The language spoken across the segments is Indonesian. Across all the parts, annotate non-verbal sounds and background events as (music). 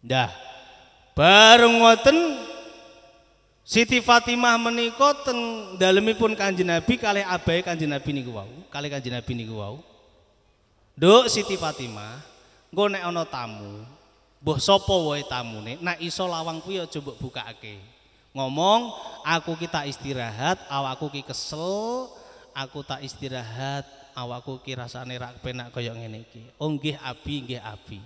Dah. Bareng ngoten Siti Fatimah menika teng dalemipun Kanjeng Nabi kalih abahe Kanjeng Nabi niku wau, kalih Kanjeng Nabi niku wau. Nduk Siti Fatimah, engko nek ana tamu, mbuh sapa wae tamune, nek iso lawang kuwi aja mbok bukake. Ngomong, aku kita istirahat, awakku ki kesel, aku tak istirahat, awakku ki rasane rak penak kaya ngene iki. Oh nggih Abi, nggih Abi.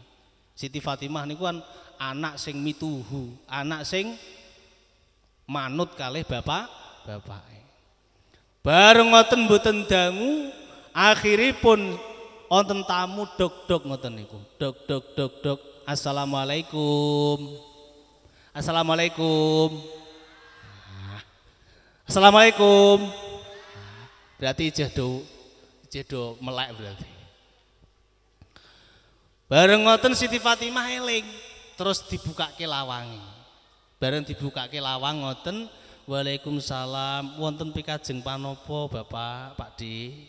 Siti Fatimah niku kan anak sing mituhu, anak sing manut kalih bapak bapake. Bareng ngoten mboten dangu, akhiripun wonten tamu dok-dok ngoten niku. Dok dok dok dok. Assalamualaikum. Assalamualaikum. Assalamualaikum. Berarti jedo jedo melek berarti. Bareng ngoten Siti Fatimah eling, terus dibukake lawange. Bareng dibukake lawang ngoten, Waalaikumsalam. Wonten pikajeng panopo Bapak, Pak Di?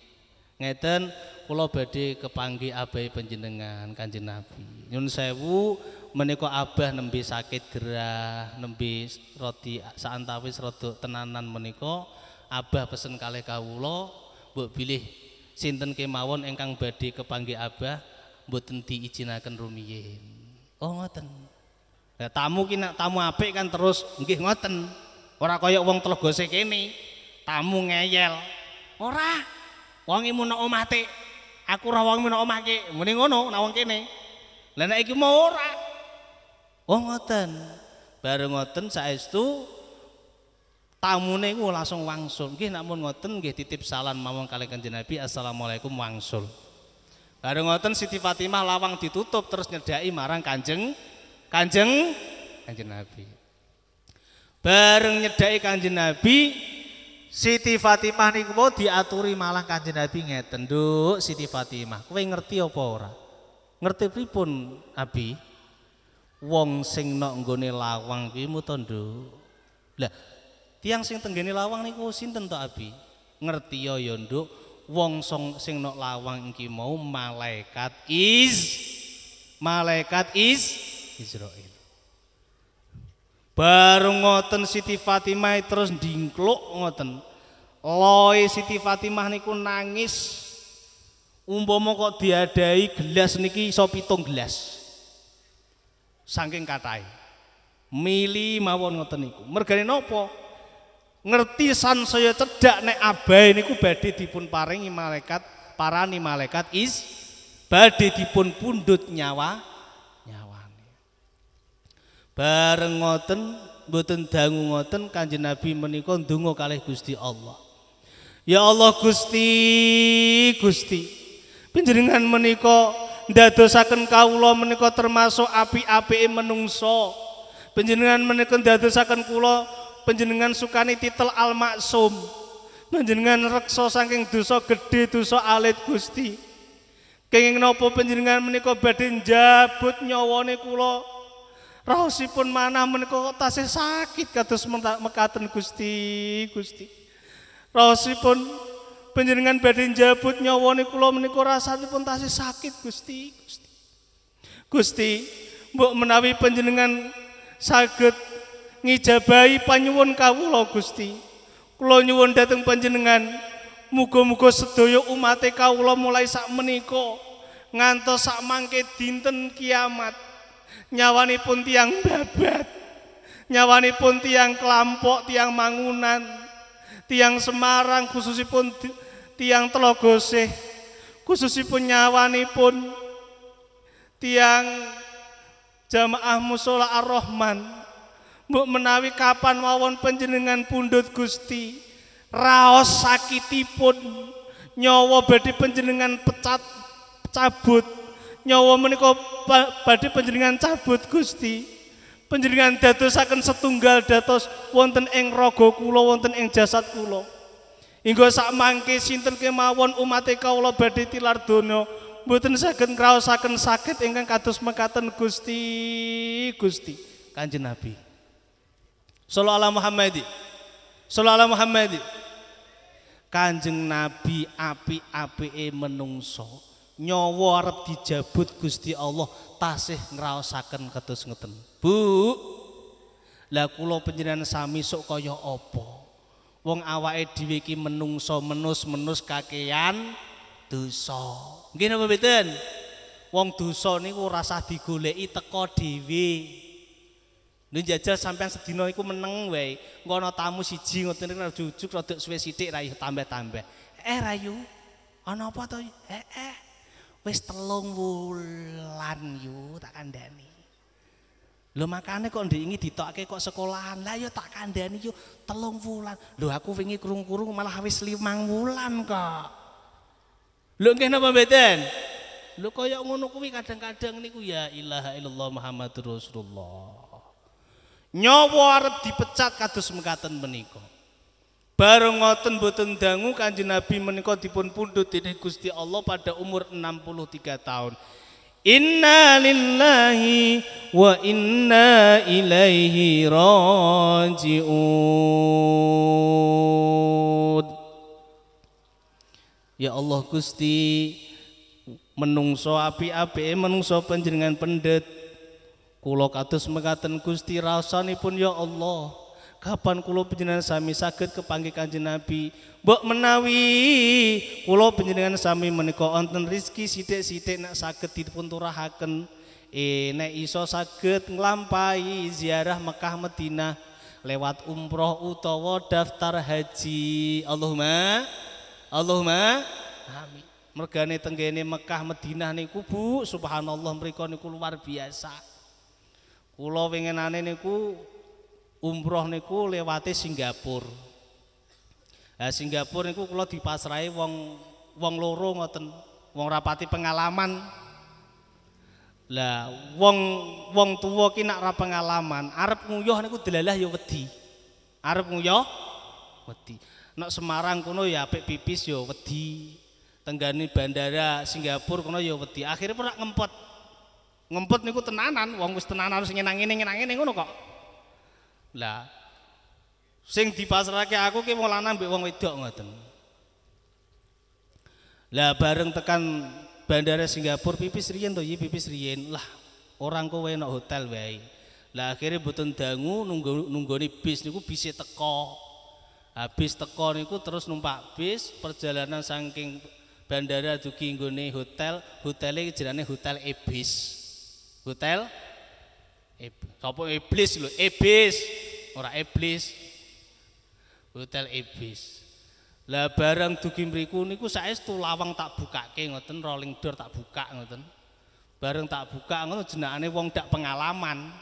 Ngeten kula badhe kepanggih abahe panjenengan Kanjeng Nabi. Nyun sewu menika abah nembe sakit gerah, nembe roti saantawis rada tenanan menika abah pesen kalih kawula mbok bilih sinten kemawon ingkang badhe kepanggih abah mboten diizinaken rumiyin. Oh ngoten. Tamu ki nek tamu apik kan terus nggih ngoten. Ora kaya wong tlegose kene. Tamu ngeyel. Ora. Wong mun omah te. Aku ora wong mun omah ki. Muni ngono nek wong kene. Lah nek iki mau ora. Oh ngoten. Bareng ngoten saestu tamune ku langsung wangsul. Nggih nek mun ngoten nggih titip salam mawon kalih Kanjeng Nabi. Assalamualaikum wangsul. Bareng ngoten Siti Fatimah lawang ditutup terus nyedaki marang Kanjeng Kanjeng Kanjeng Nabi. Bareng nyedaki Kanjeng Nabi, Siti Fatimah niku mau diaturi malah Kanjeng Nabi ngeten, "Nduk, Siti Fatimah, kowe ngerti apa ora?" Ngerti pripun, Abi? Wong sing nok nggone lawang kuwi muto, Nduk. Lah, tiang sing tenggene lawang niku sinten to, Abi? Ngerti ya ya, Nduk. Wong song sing nok lawang iki mau malaikat is malaikat is Israel. Baru ngoten Siti Fatimah terus dingkluk ngoten. Loe Siti Fatimah niku nangis. Umpama kok diadai gelas niki iso pitung gelas. Saking kathah. Mili mawon ngoten niku. Mergane napa? Ngerti san saya cedak nek abahe niku badhe dipun paringi malaikat, parani malaikat is badhe dipun pundhut nyawa nyawane. Bareng ngoten mboten dangu ngoten Kanjeng Nabi menika ndonga kalih Gusti Allah. Ya Allah Gusti, Gusti. Panjenengan menika ndadosaken kawula menika termasuk api-apike menungso. Panjenengan menika ndadosaken kula panjenengan sukani titel Al Maksum. Panjenengan reksa saking dosa gedhe dosa alit Gusti. Kenging napa panjenengan menika badhe njabut nyawane kula. Raosipun manah menika kok tasih sakit kados mekaten Gusti, Gusti. Raosipun panjenengan badhe njabut nyawane kula menika rasanipun tasih sakit Gusti, Gusti. Gusti, mbok menawi panjenengan saged ngijabahi panyuwun kawula Gusti. Kula nyuwun dhateng panjenengan. Muga-muga sedaya umate kawula mulai sak menika ngantos sak mangke dinten kiamat. Nyawanipun tiang babat nyawanipun tiang kelampok tiang mangunan tiang Semarang khususipun ti- tiang Telogoseh khususipun nyawanipun tiang jamaah musola ar-Rahman mbok menawi kapan mawon panjenengan pundhut Gusti raos sakitipun nyawa badhe panjenengan pecat cabut. Nyawa menika ba- badhe panjenengan cabut Gusti. Panjenengan dadosaken setunggal dados wonten ing raga kula wonten ing jasad kula. Hingga sak mangke sinten kemawon umat kawula badhe tilar donya mboten saged ngraosaken sakit ingkang kados mekaten Gusti Gusti. Kanjeng Nabi Sallallahu ala Muhammadi Sallallahu ala Muhammadi Kanjeng Nabi api-apike menungso nyawa arep dijabut Gusti Allah tasih ngraosaken kados ngeten. Bu. Lah kula panjenengan sami sok kaya apa? Wong awake dhewe iki menungso menus-menus kakean dosa. Nggih napa mboten? Wong dosa niku rasa digoleki teko dhewe. Lha jajal sampean sedina iku meneng wae. Engko ana tamu siji ngoten iki jujuk rada suwe sithik ra tambah-tambah. Eh Rayu, ana apa to? Eh eh. Wis telung wulan yu tak kandhani. Lho makane kok ndingi ditokake kok sekolahan. Lah ya tak kandhani yu telung wulan. Lho aku wingi kurung-kurung malah wis limang wulan kok. Lho nggih napa mboten? Lho kaya ngono kuwi kadang-kadang niku ya ilaha illallah Muhammadur Rasulullah. Nyawa arep dipecat kados mekaten menika. Bareng ngoten boten dangu Kanjeng Nabi menika dipun pundhut dening Gusti Allah pada umur 63 tahun. Inna lillahi wa inna ilaihi rajiun. Ya Allah Gusti menungso api-api menungso panjenengan pendet kula kados mekaten Gusti rasanipun ya Allah. Kapan kulo penjenengan sami sakit kepanggih kanjeng Nabi? Mbok menawi. Kulo penjenengan sami menika wonten rezeki sithik-sithik nek saged dipun turahaken eh nek iso saged nglampahi ziarah Mekah Madinah lewat umroh utawa daftar haji. Allahumma Allahumma. Amin. Mergane tenggene Mekah Madinah niku Bu. Subhanallah mriku niku luar biasa kula winginane niku umroh niku lewati Singapura. Nah, Singapura niku kula dipasrahi wong wong loro ngoten, wong rapati pengalaman. Lah, wong wong tuwa ki nak ra pengalaman, arep nguyuh niku delalah ya wedi. Arep nguyuh wedi. Nek Semarang kono ya apik pipis ya wedi. Tenggani bandara Singapura kono ya wedi. Akhirnya pernah ngempet. Ngempet niku tenanan, wong wis tenanan sing ngenang-ngenang ngono kok. Lah sing dipasrahke aku ki wong lanang mbek wong wedok ngoten. Lah bareng tekan bandara Singapura pipis riyen to pipis riyen. Lah orang kowe nok hotel wae. Lah akhirnya boten dangu nunggu nunggoni bis niku bise teko. Habis teko niku terus numpak bis perjalanan saking bandara dugi nggone hotel, hotele jenenge Hotel Ibis. Hotel Sapa iblis lho, iblis. Ora iblis. Hotel iblis. Lah barang dugi mriku niku saestu lawang tak bukake ngoten, rolling door tak buka ngoten. Bareng tak buka ngono jenengane wong dak pengalaman.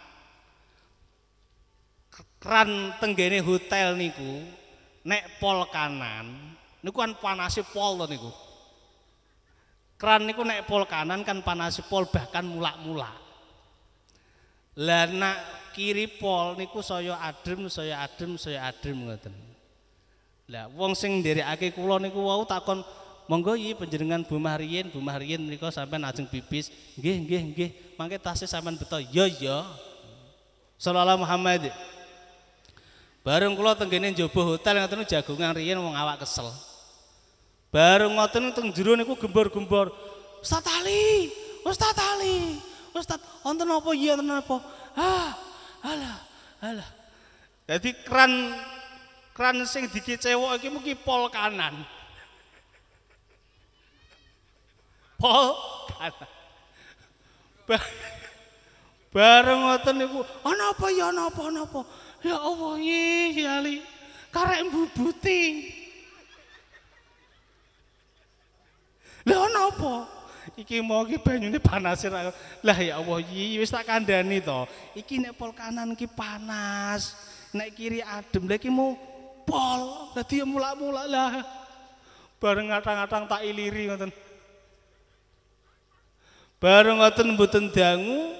Kran tenggene hotel niku nek pol kanan niku kan panase pol to niku. Kran niku nek pol kanan kan panase pol bahkan mulak-mulak. Lah nak kiri pol niku saya adem, saya adem, saya adem ngoten. Lah wong sing nderekake kula niku wau takon monggo iki panjenengan Bu Mariyin, Bu Mariyin menika sampean ajeng pipis. Nggih, nggih, nggih. Mangke tasih sampean beto. Ya, ya. Sallallahu Muhammad. Bareng kula tenggene njaba hotel ngoten jagungan riyen wong awak kesel. Bareng ngoten teng jero niku gembor-gembor. Ustaz Ali, Ustaz Ali. Ustaz, wonten apa iya wonten apa? Ah, alah, alah. Jadi keran keran sing dikecewok iki mungkin pol kanan. Pol kanan. Ba Bareng ngoten niku, ana apa ya ana apa ana apa? Ya Allah, iya Ali. Karek mbubuti. Lah ana apa? Iki mau iki banyune panas lah ya Allah iki wis tak kandhani to. Iki nek pol kanan iki panas nek kiri adem lagi mau pol. Dadi mulak-mulak lah. Bareng ngatang-ngatang tak iliri ngoten. Bareng ngoten mboten dangu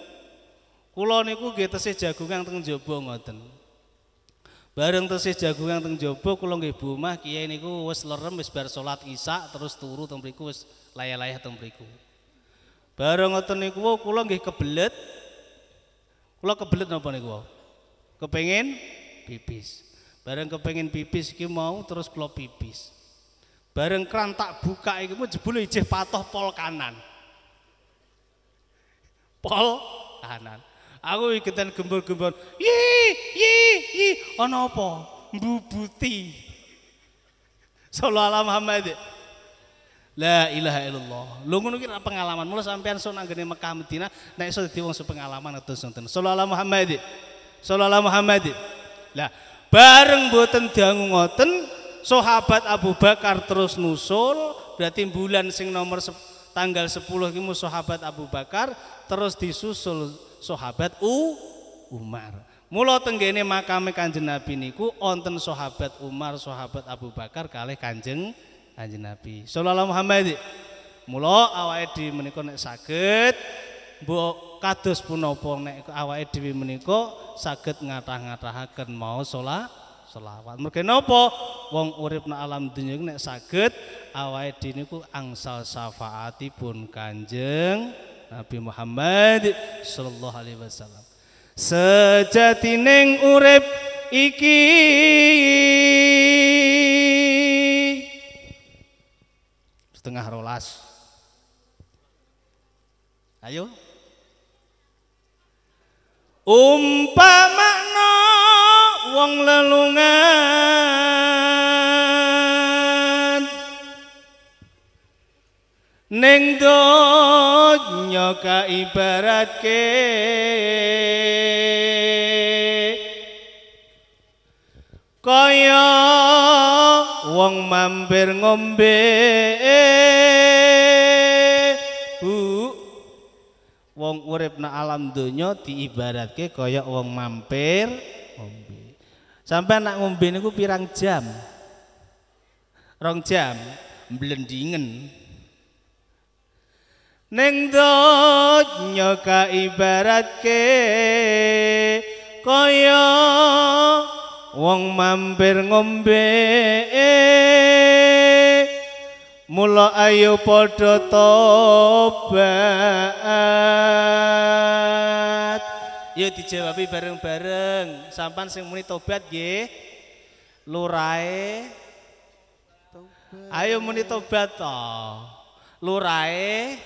kula niku nggih tesih jagungan teng jaba ngoten. Bareng tesih jagungan teng jaba kula nggih bumah kiai niku wis lerem wis bar salat Isya terus turu teng mriku wis layah-layah teng mriku. Bareng ngoten niku kula nggih kebelet. Kula kebelet napa niku? Kepengin pipis. Bareng kepengin pipis iki mau terus kula pipis. Bareng kran tak buka iki mu jebule ijeh patoh pol kanan. Pol kanan. Aku ikutan gembul-gembul. Yi, yi, yi. Ana apa? Mbubuti. Sallallahu Muhammad. La ilaha illallah. Lu ngono ki pengalaman. Mula sampean sok nang ngene Mekah Madinah nek iso dadi wong sepengalaman atus wonten. Sallallahu Muhammad. Sallallahu Muhammad. Lah, bareng boten dangu ngoten sahabat Abu Bakar terus nusul berarti bulan sing nomor tanggal 10 iki sahabat Abu Bakar terus disusul sahabat U Umar Mula tenggene makame Kanjeng Nabi niku wonten sahabat Umar, sahabat Abu Bakar kalih Kanjeng Kanjeng Nabi. Sallallahu Muhammad. Mula awake dhewe menika nek saged mbok kados punapa nek awake dhewe menika saged ngatah-ngatahaken mau salat selawat. Mergo napa? Wong urip nang alam dunya nek saged awake dhewe niku angsal syafaatipun Kanjeng Nabi Muhammad sallallahu alaihi wasallam. Sejatining urip iki setengah rolas. Ayo. Umpama wong lelungan ning donya kaibaratke kaya wong mampir ngombe bu wong urip na alam donya diibaratke kaya wong mampir ngombe Sampai nak ngombe niku pirang jam? Rong jam blendingen. Ning donya kaibaratke kaya wong mampir ngombe Mula ayo padha tobat Yuk dijawabi bareng-bareng. Sampan sing muni tobat nggih. Lurae Ayo muni tobat to. Lurae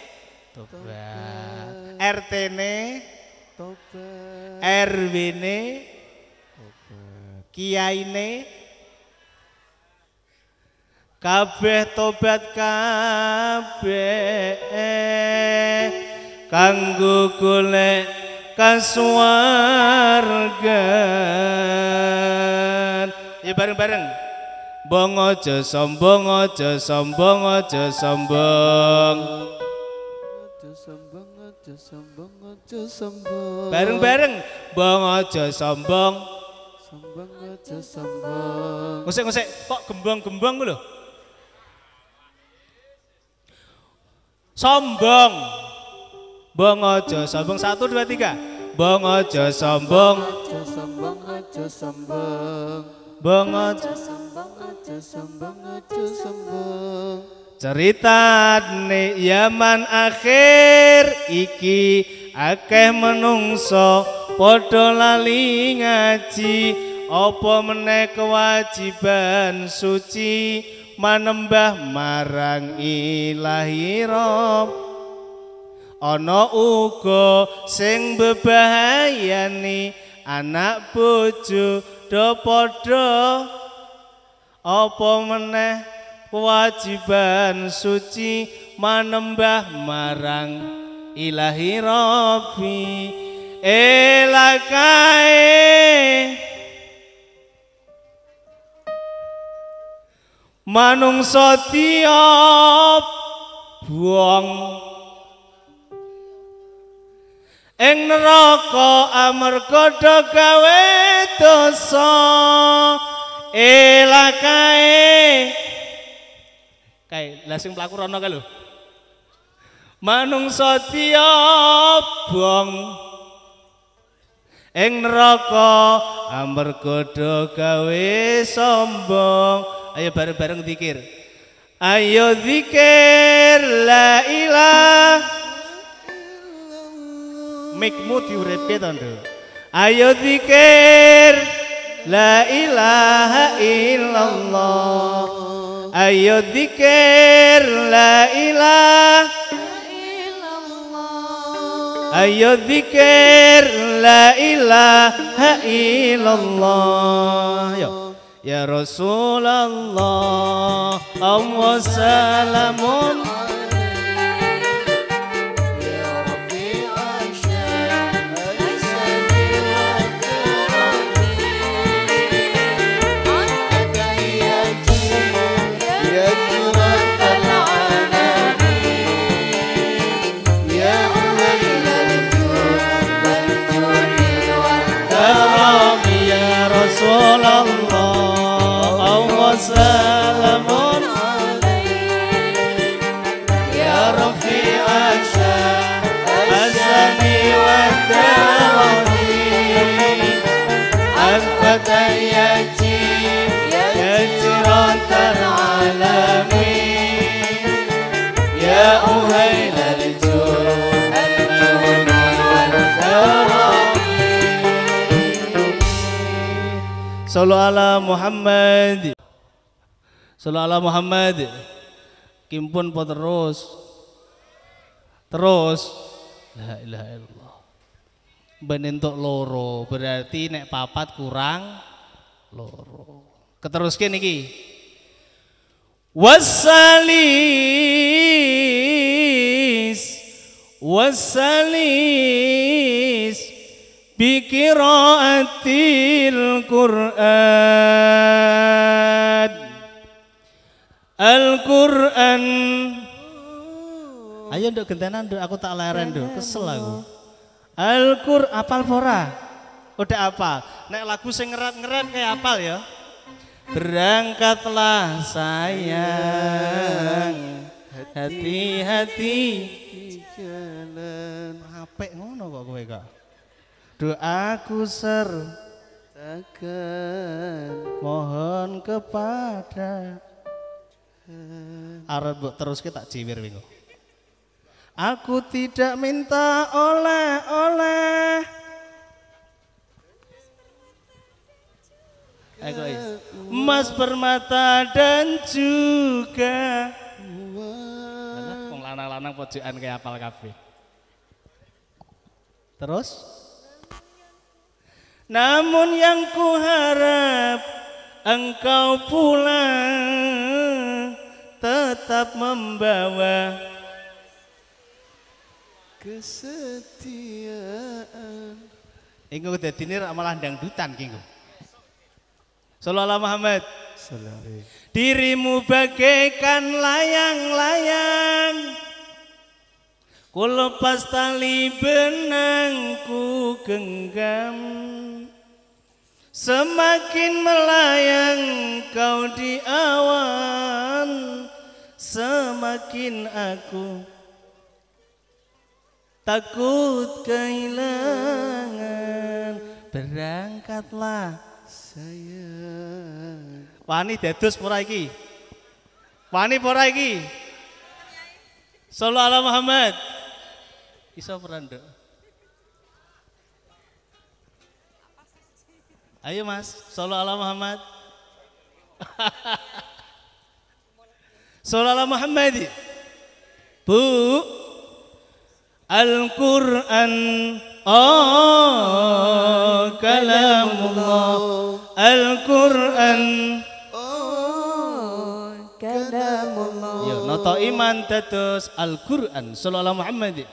tobat. RT-ne tobat. RW-ne Kiai-ne kabeh tobat kabeh kanggo golek kasuwargan. Ya bareng-bareng. Bong aja sombong aja sombong aja sombong. Aja sombong aja sombong aja sombong. Bareng-bareng. Bong aja sombong aja sombong ngusik-ngusik kok gembong-gembong lho sombong Bong ojo sombong satu dua tiga. Bong ojo sombong. Ojo sombong ojo sombong. Bong ojo sombong ojo sombong ojo sombong. Cerita nih Yaman akhir iki akeh menungso podo lali ngaji opo meneh kewajiban suci manembah marang ilahi rob ana uga sing bebayani anak bojo do padha. Apa meneh kewajiban suci manembah marang ilahi rabbi? Elakae manungsa tiap buang. Ing neraka amarga gawe dosa elakae kae. Lah sing pelaku rono kae lho. Manungsa bong ing neraka amarga gawe sombong ayo bareng-bareng zikir. Ayo zikir la ilaha mikmu diurepe to ayo zikir la ilaha illallah. Ayo dikir la ilah. Ayo dikir la ilaha illallah. Yo. يا رسول الله salamun Allah Sallu ala Muhammad. Sallu ala Muhammad. Kimpun po terus. Terus. La ilaha illallah. Benentuk loro, berarti nek papat kurang loro. Keteruskan iki. Wassalis Wassalis biqiraatil Qur'an Al-Qur'an Ayo nduk gentenan nduk aku tak leren nduk kesel aku. Al-Qur'an apal pora Udah apal. Nek lagu sing ngerat-ngerat kayak apal ya. Berangkatlah sayang. Hati-hati. Jalan. Apik ngono kok kowe kok doaku sertakan mohon kepada Arab terus kita ciwir bingung. Aku tidak minta oleh-oleh. Emas permata dan juga Wong lanang-lanang pojokan kayak apal kabeh. Terus? Namun yang ku harap engkau pulang tetap membawa kesetiaan. Ingku dadine malah dangdutan kingku. Sallallahu Muhammad. Dirimu bagaikan layang-layang Ku lepas tali benangku genggam Semakin melayang kau di awan Semakin aku takut kehilangan. Berangkatlah sayang Wani dados pura iki? Wani pura iki? Sallallahu Muhammad. Iso peranduk. Ayo mas, solo ala Muhammad. (laughs) solo ala Muhammad. Bu, Al-Quran. Oh kalamullah. Al-Quran. Oh kalamullah. Yo noto iman dados Al-Quran. Sallallahu Muhammad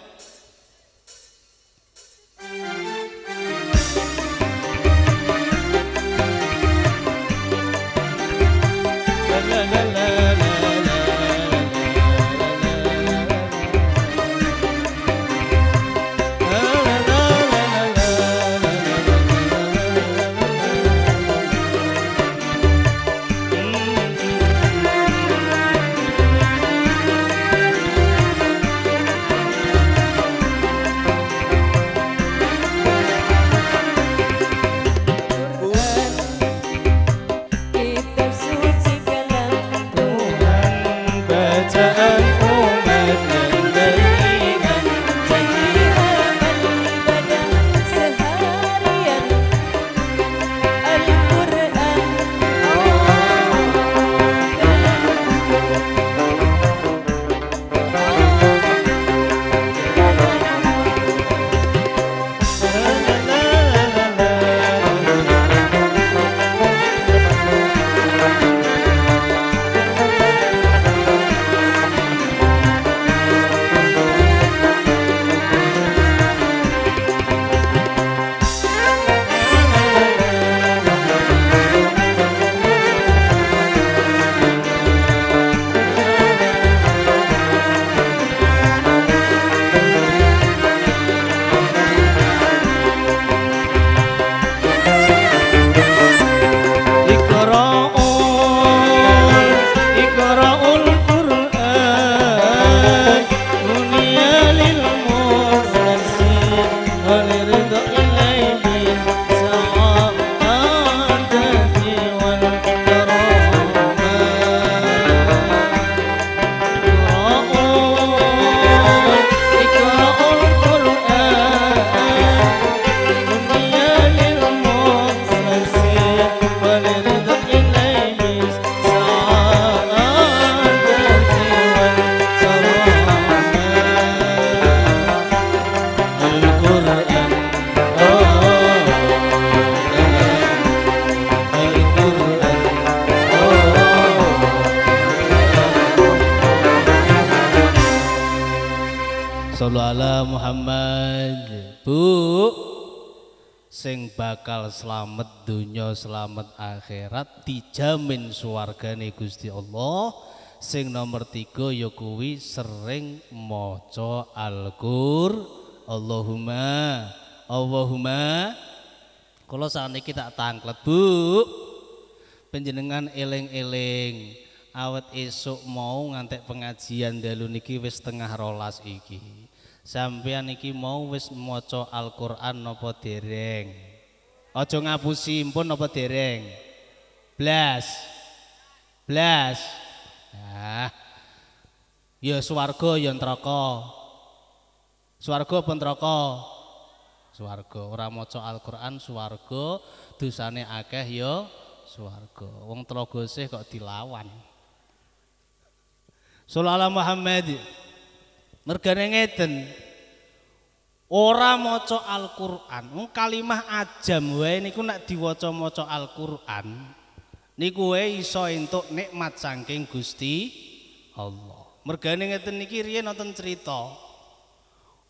akhirat dijamin suargane Gusti Allah. Sing nomor tiga ya kuwi sering maca Al-Qur. Allahumma Allahumma. Kalau saat ini kita tangklet bu penjenengan eling-eling. Awet esok mau ngantek pengajian dalu niki wis tengah rolas iki. Sampean iki mau wis maca Al-Qur'an napa dereng? Aja ngapusi pun napa dereng? Blas. Blas. Nah. Ya swarga ya neraka. Swarga apa neraka? Swarga. Ora maca Al-Qur'an swarga, dosane akeh ya swarga. Wong telaga kok dilawan. Sallallahu Muhammad. Mergane ngeten. Ora maca Al-Qur'an, kalimah ajam wae niku nek diwaca-maca Al-Qur'an niku wae iso entuk nikmat saking Gusti Allah. Mergane ngeten niki riyen wonten cerita.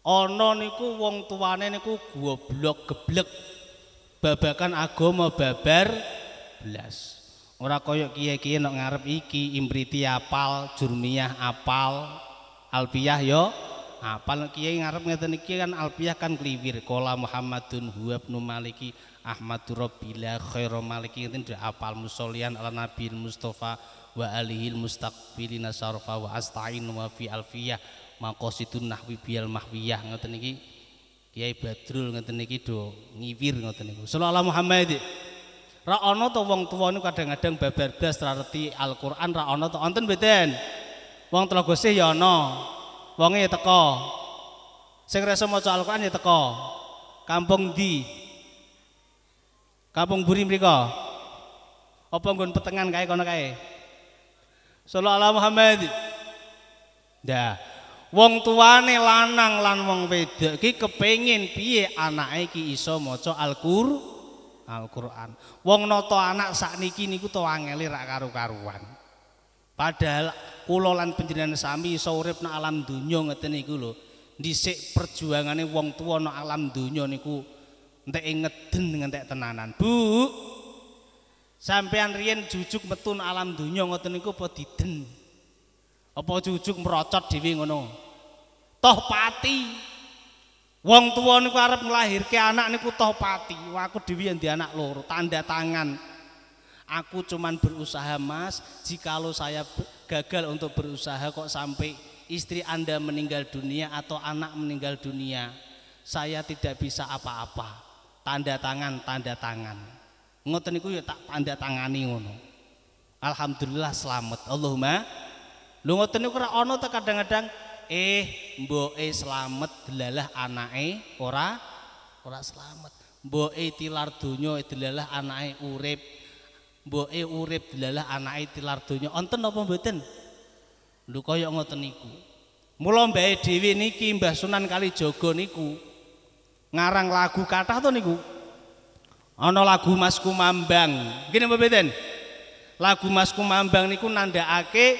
Ana niku wong tuane niku goblok geblek babakan agama babar blas. Ora kaya kiye-kiye nek ngarep iki imriti apal, jurmiyah apal, Alpiyah yo apal kiai ngarep ngeten iki kan alpiyah kan kliwir kola Muhammadun huwa ibnu Maliki Ahmadu Rabbila khairu Maliki ngeten apal musollian ala Nabi Mustafa wa alihil mustaqbilina sarfa wa asta'in wa fi alfiyah maqasidun nahwi bial mahwiyah ngeten iki Kiai Badrul ngeten iki do ngiwir ngoten niku sallallahu Muhammad ra ana wong tuwa niku kadang-kadang babar blas Al-Qur'an ra ana to wonten Wong Telaga Sih ya ana. Wonge ya teko. Sing rasa maca Al-Qur'an ya teko. Kampung di Kampung Buri mriko. Apa nggon petengan kae kono kae? Sallallahu Muhammad. Dah. Wong tuane lanang lan wong wedok iki kepengin piye anake iki iso maca Al-Qur'an. Al-Qur'an. Wong nata anak sakniki niku to angele rak karu-karuan. Padahal kula lan panjenengan sami iso urip nang alam donya ngeten niku lho. Dhisik perjuangane wong tuwa nang alam donya niku entek ngeden ngentek tenanan. Bu. Sampean riyen jujuk metu nang alam donya ngoten niku apa diden? Apa jujuk merocot dhewe ngono? Toh pati. Wong tuwa niku arep nglahirke anak niku toh pati. Wah aku dhewe yang di anak loro, tanda tangan. Aku cuman berusaha mas, jikalau saya gagal untuk berusaha kok sampai istri anda meninggal dunia atau anak meninggal dunia, saya tidak bisa apa-apa. Tanda tangan, tanda tangan. Ngoten niku ya tak tanda tangani ngono. Alhamdulillah selamat. Allahumma. Lu ngoten niku ora ana ta kadang-kadang eh mboke selamat delalah anake ora ora selamat. Mboke tilar donya delalah anake urip mboke urip delalah anake tilar donya wonten apa mboten lho kaya ngoten niku mula mbae dhewe niki Mbah Sunan Kalijaga niku ngarang lagu kathah to niku ana lagu Mas Kumambang ngene apa mboten lagu Mas Kumambang niku nandhakake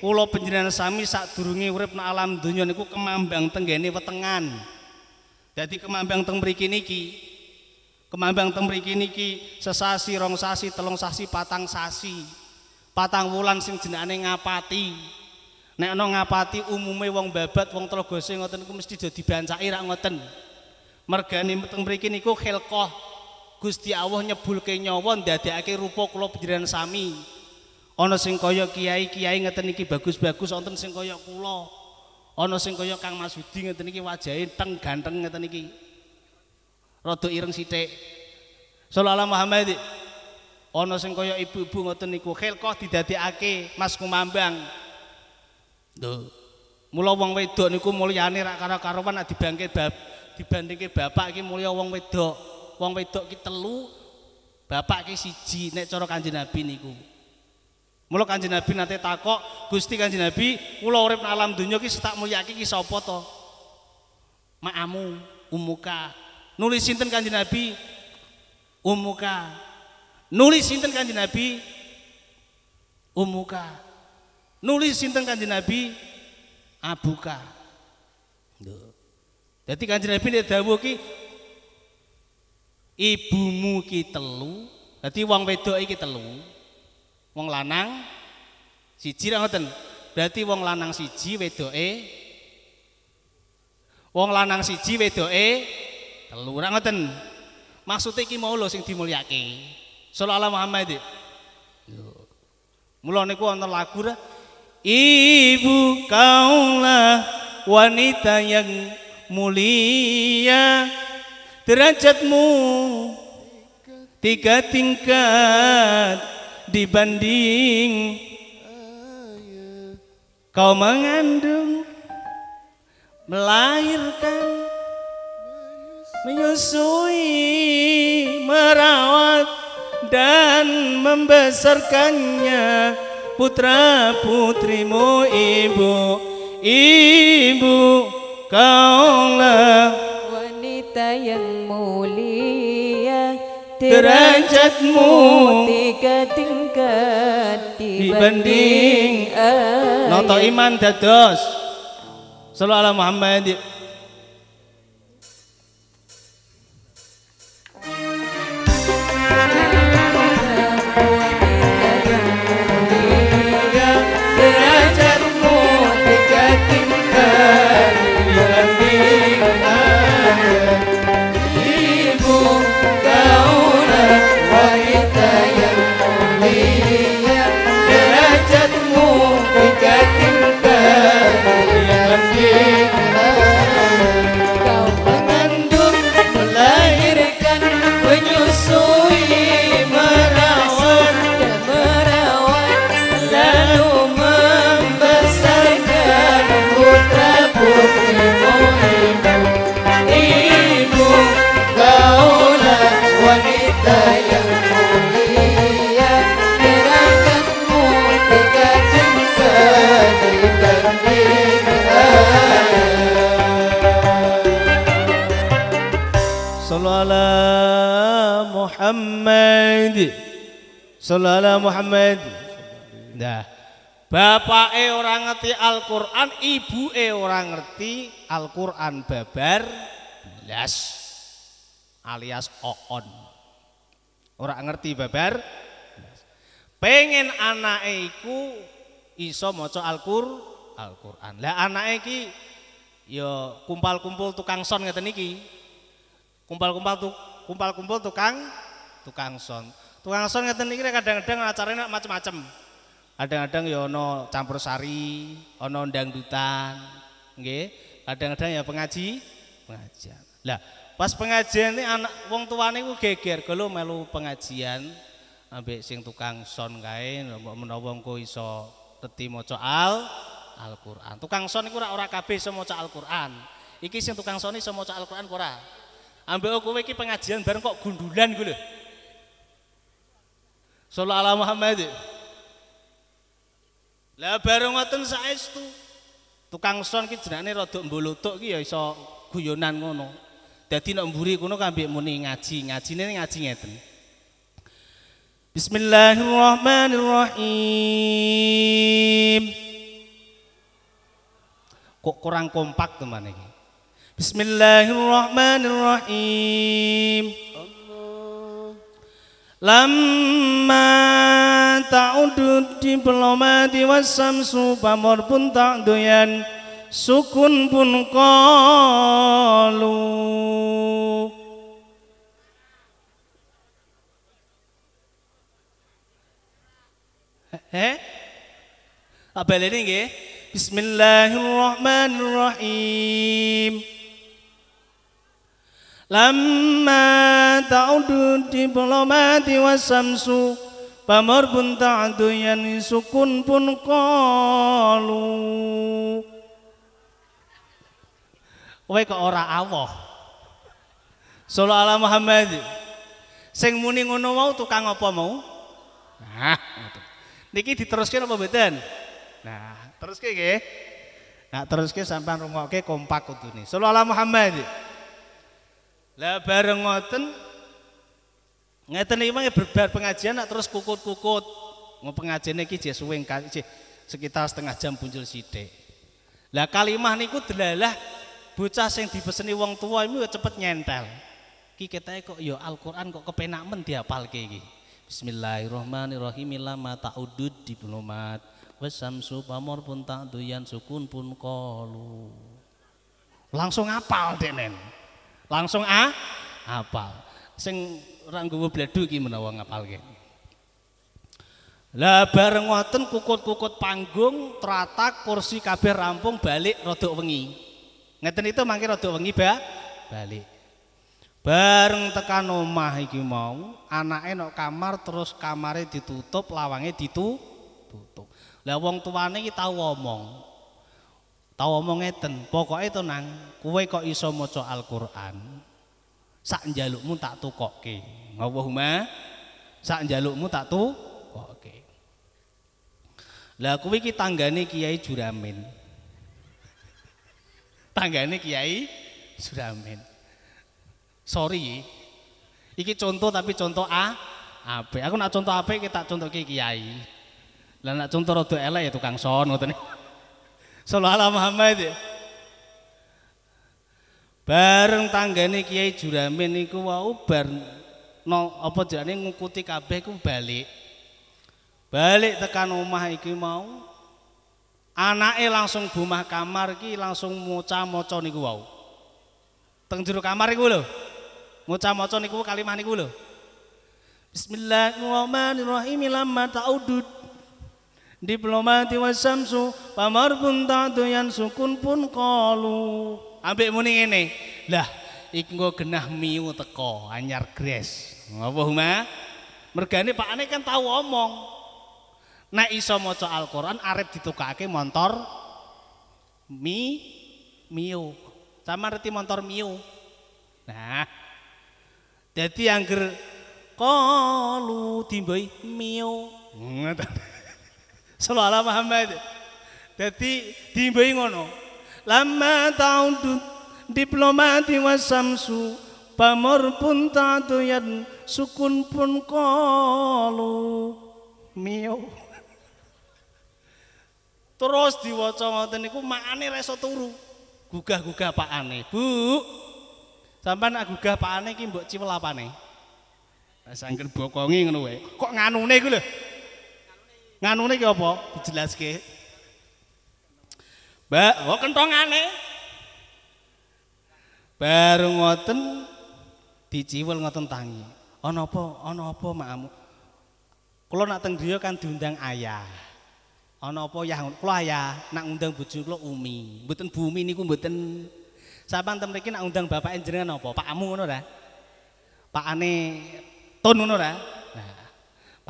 kula panjenengan sami sadurunge urip nang alam donya niku kemambang tenggene wetengan dadi kemambang teng mriki niki Kemambang teng mriki niki sesasi, rong sasi, telung sasi, patang sasi. Patang wulan sing jenenge ngapati. Nek ana ngapati umume wong babat, wong Trogose ngoten niku mesti do dibancaki rak ngoten. Mergane teng mriki niku khilqah Gusti Allah nyebulke nyawa ndadekake rupa kula panjenengan sami. Ana sing kaya kiai-kiai ngeten iki bagus-bagus, wonten sing kaya kula. Ana sing kaya Kang Masudi ngeten iki wajahe teng ganteng ngeten iki. rada ireng sithik. Sallallahu Muhammad. Ana sing kaya ibu-ibu ngoten niku khilqah didadekake Mas Kumambang. Lho. Mula wong wedok niku mulyane rak karo-karowan nek dibangke bab dibandingke bapak iki mulya wong wedok. Wong wedok ki telu, bapak ki siji nek cara Kanjeng Nabi niku. Mula Kanjeng Nabi nate takok, Gusti Kanjeng Nabi, kula urip alam donya ki setak mulyake ki sapa to? Ma'amu, umuka, nulis sinten kanjeng Nabi? Umuka. Nulis sinten kanjeng Nabi? Umuka. Nulis sinten kanjeng Nabi? Abuka Jadi kanjeng Nabi nek dawuh ki ibumu ki telu, dadi wong wedok iki telu. Wong lanang siji ra ngoten. Berarti wong lanang siji wedoke Wong lanang siji wedoke telu ra ngoten. Maksudnya iki mau lho sing dimulyake. Sallallahu Muhammad. Mula niku wonten lagu ra Ibu kaulah wanita yang mulia. Derajatmu tiga tingkat dibanding kau mengandung melahirkan menyusui merawat dan membesarkannya. Putra putrimu ibu ibu kaulah wanita yang mulia derajatmu tiga tingkat dibanding noto iman dados. Sallallahu Muhammad Sallallahu Muhammad Nah Bapake ora ngerti Al-Qur'an, ibuke ora ngerti Al-Qur'an babar belas alias oon. Ora ngerti babar. Pengen anake iku iso maca Al-Qur Al-Qur'an. Lah anake iki ya kumpal-kumpul tukang son ngeten iki. Kumpal-kumpal tu, kumpal-kumpul tukang tukang son. Tukang son ngeten iki kadang-kadang acaranya macam-macam. Kadang-kadang ya ono campur sari, ono dangdutan, nggih. Kadang-kadang ya pengaji, pengajian. Lah, pas pengajian ini anak wong tuane ku geger kalau melu pengajian ambek sing tukang son kae mbok menawa engko iso reti maca al Al-Qur'an. Tukang son iku ora ora kabeh iso maca Al-Qur'an. Iki sing tukang son iso maca Al-Qur'an ora? Ambek kowe iki pengajian bareng kok gundulan ku lho. Sallallahu alaihi Muhammad. Lah bareng ngoten saestu. Tukang son ki jenenge rada mbolotok ki ya iso guyonan ngono. Dadi nek mburi kono kambek muni ngaji, ngajine ngaji ngeten. Bismillahirrahmanirrahim. Kok kurang kompak teman iki. Bismillahirrahmanirrahim. Lamma ta'udud diplomati wasamsu pamor pun tak doyan sukun pun kalu Eh? Apa ini nggih? Bismillahirrahmanirrahim. Lamma ta'udu diplomati wasamsu Pamor pun ta'adu yani sukun pun kalu Kowe kok ora awoh Solo ala Muhammad Sing muni ngono mau tukang apa mau? Nah, niki diteruskan apa mboten? Nah, teruske nggih. Nah, teruske sampean rungokke kompak kudune. Solo ala Muhammad. Lah bareng ngoten ngeten iki mangke berbar pengajian nak terus kukut-kukut. Mau pengajian iki jek jek sekitar setengah jam muncul sithik. Lah kalimah niku delalah bocah sing dipeseni wong tua itu cepet nyentel. Ki ketae kok ya Al-Qur'an kok kepenak men diapalke iki. Bismillahirrahmanirrahim lama ta'udud diplomat wasamsu pamor pun tak doyan sukun pun kolu. Langsung apal denen. Langsung a apal. Sing ora nggowo bleduk iki menawa ngapalke. Lah bareng ngoten kukut-kukut panggung, teratak, kursi kabeh rampung balik rodok wengi. Ngeten itu mangke rodok wengi ba balik. Bareng tekan omah iki mau, anake nok kamar terus kamare ditutup, lawange ditutup. Lah wong tuane iki tau. Tau ngomong ngeten, pokoke to nang, kok iso maca Al-Qur'an. Sak njalukmu tak tukokke. Allahumma sak njalukmu tak tukokke. Lah kuwi iki tanggane Kiai Juramin. Tanggane Kiai Juramin. Sorry. Iki contoh tapi contoh A apik. Aku nak contoh apik kita contoh ki Kiai. Lah nak contoh rada elek ya tukang son ngoten. Sallallahu Muhammad. Bareng tanggane Kiai Juramin niku wau bar no, apa jane ngikuti kabeh ku balik. Balik tekan omah iki mau. Anake langsung bumah kamar iki langsung maca-maca niku wau. Teng jero kamar iku lho. Maca-maca niku kalimah niku lho. Bismillahirrahmanirrahim lamma ta'udud Diplomati wasamsu pamar pun yang sukun pun kalu. Ambek muni ngene. Lah iku nggo genah miu teko anyar gres. Allahumma mergane pakane kan tahu omong. Nek iso maca Al-Qur'an arep ditukake motor mi miu. Sama ngerti motor miu. Nah jadi angger kalu timboi miu. Ngoten Sallallahu Muhammad. Dadi dimbai ngono. Lama taudut diplomati wasamsu pamor pun tatuyan sukun pun kalu mio. Terus diwaca ngoten niku makane reso turu. Gugah-gugah pakane. Bu. Sampeyan nak gugah pakane iki mbok ciwel apane? Sangken bokongi ngono wae. Kok nganune iku lho? Nganune ki apa? Dijelaske. Mbak, oh kentongane. Baru ngoten diciwel ngoten tangi. Ana apa? Ana apa makmu? Kula nak teng griya kan diundang ayah. Ana apa ya kula ayah nak ngundang bojo kula Umi. Mboten bumi niku mboten Sampeyan tem mriki nak undang bapak jenengan apa? Pakmu ngono ta? Pakane Tun ngono ta?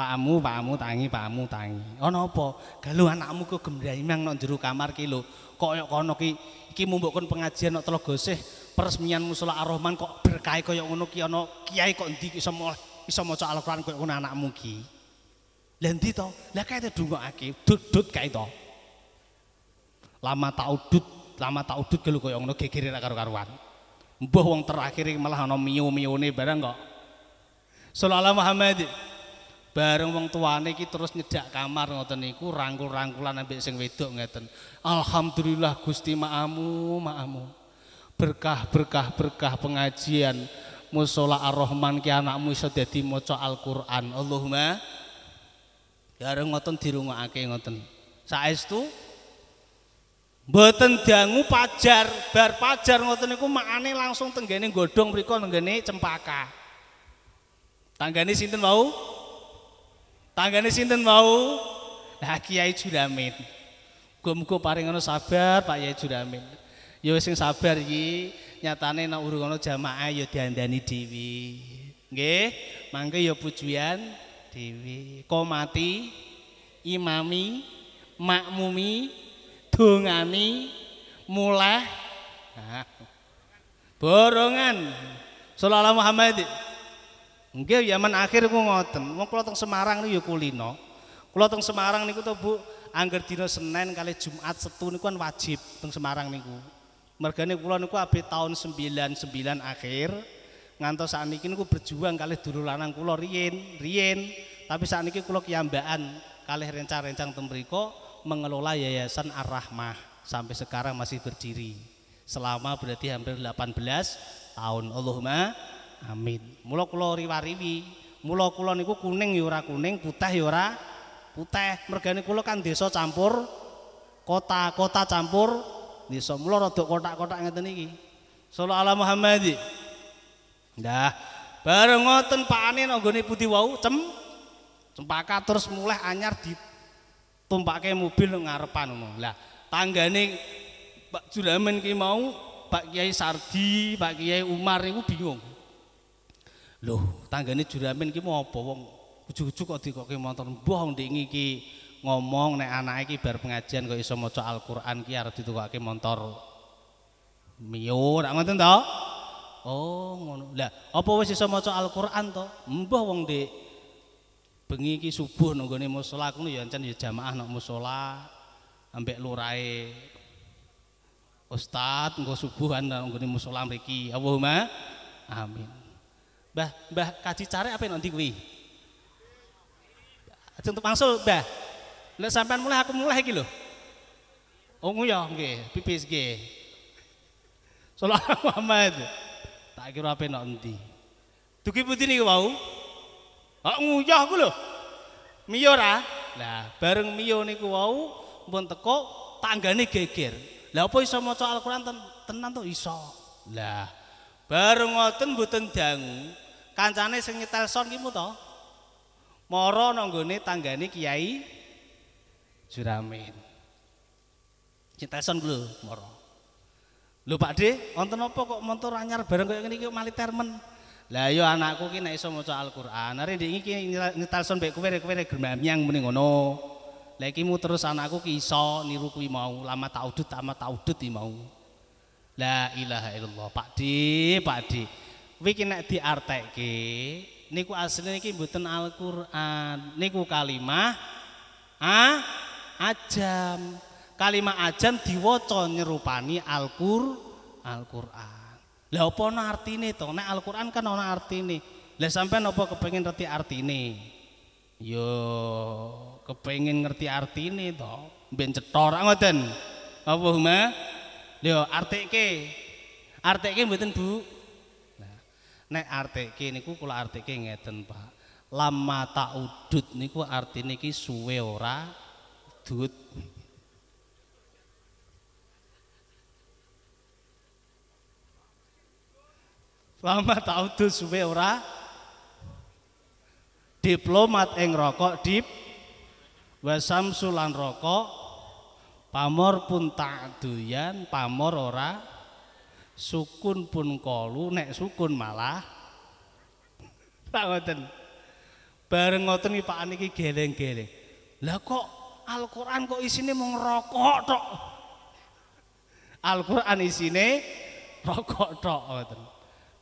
Pakmu, pakmu tangi, pakmu tangi. Ana apa? Galu anakmu kok gembrayang nang jero kamar ki lho. Kok kono ki iki mumbukkan pengajian nang Telaga Sih peresmian musala Ar-Rahman kok berkah kaya ki ana kiai kok ndi iso iso maca Al-Qur'an kaya ngono anakmu ki. Lah ndi to? Lah kae dungokake, dudut kae to. Lama tak udut, lama tak udut lho kaya ngono gegere karo-karuan. Mbah wong terakhir malah ana miu-miune barang kok. Sallallahu Muhammad. Bareng wong tuane iki terus nyedak kamar ngoten niku rangkul-rangkulan ambek sing wedok ngeten. Alhamdulillah Gusti maamu maamu. Berkah berkah berkah pengajian. Musola ar-rahman ki anakmu iso dadi maca Al-Qur'an. Allahumma bareng ngoten dirungokake ngoten. Saestu mboten dangu pajar. Bar pajar ngoten niku makane langsung tenggene godhong mriku tenggene cempaka. Tanggane sinten wau Tanggane sinten mau? Lah Kiai Juramin. Muga-muga paring ngono sabar Pak Kiai Juramin. Ya wis sing sabar iki, nyatane nek urung ana jamaah ya diandani dhewe. Nggih, mangke ya pujian dhewe. Komati, imami, makmumi, dongani, mulai. Nah. Borongan. Sallallahu Muhammad. Nggih zaman akhir ku ngoten. Wong kula teng Semarang niku ya kulino. Kula teng Semarang niku to Bu, angger dina Senin kali Jumat Setu niku kan wajib teng Semarang niku. Mergane kula niku abe tahun 99 akhir ngantos sakniki niku berjuang kali dulur lanang kula riyin, riyin. Tapi sakniki kula kiyambakan kalih rencang-rencang teng mriku mengelola Yayasan Ar-Rahmah sampai sekarang masih berdiri. selama berarti hampir 18 tahun Allahumma amin. Mula kula riwariwi mula kula niku kuning ya ora kuning putih ya ora putih. Mergane kula kan desa campur kota kota campur desa. Mula rada kotak-kotak ngeten iki. Sallallahu Muhammad. Dah, bareng ngoten pakane nanggone putih wau cem cempaka terus mulai anyar ditumpake mobil ngarepan ngono. Lah, tanggane Pak Juramen ki mau Pak Kiai Sardi, Pak Kiai Umar niku bingung. Loh, tanggane Juramen ki mau apa wong ujug-ujug kok dikoke motor mbah ndek iki ngomong nek anake ki bar pengajian kok iso maca Al-Qur'an ki arep ditukake motor Mio, nak ngoten to? Oh, ngono. Lah, apa wis iso maca Al-Qur'an to? Mbah wong Dik. Bengi iki subuh nang gone musala kuwi ya ancen ya jamaah nang musala ambek lurae Ustad engko subuhan nang gone musala mriki. Allahumma amin. Mbah, Mbah kaji care apa nanti kuwi? Ajeng pangsul, Mbah. Lek sampean mulai aku mulai iki lho. Oh ya nggih, pipis nggih. Sallallahu Muhammad. Tak kira apa nak endi. Dugi putih niku wau. Kok nguyah ku lho. Miyo ra? Lah, bareng miyo niku wau pun teko tanggane geger. Lah apa iso maca Al-Qur'an ten tenan to iso. Lah, bareng ngoten mboten dangu. Kancane sing nyetel son ki mu to. Mara nang gone tanggane Kiai Juramin. Nyetel son lho, mara. Lho Pak De, wonten apa kok motor anyar bareng kaya ngene iki maliter men. Lah ya anakku ki nek iso maca Al-Qur'an, are ndek iki nyetalson mbek kowe kowe gremamyang muni ngono. Lah iki mu terus anakku ki iso niru kuwi mau, lama taudut lama taudut iki mau. La ilaha illallah. Pak De, Pak De. Kuwi ki nek diartekke niku asline iki mboten Al-Qur'an. Niku kalimah ah ajam. Kalimah ajam diwaca nyerupani Al-Qur Al-Qur'an. Lah apa ana artine to? Nek Al-Qur'an kan ana artine. Lah sampean apa kepengin ngerti artine? Yo kepengin ngerti artine to. Ben cetor ngoten. Allahumma Lho artike. Artike mboten Bu. Nek artike niku kula artike ngeten Pak. Lama ta'udud niku artine iki suwe ora? Dud. Lama ta'udud suwe ora? Diplomat ing rokok dip. Wasamsulan rokok. Pamor pun tak doyan pamor ora sukun pun kolu nek sukun malah. Tak ngoten. Bareng ngoten iki Pak niki geleng-geleng. Lah kok Al-Qur'an kok isine mung rokok tok? Al-Qur'an isine rokok tok ngoten.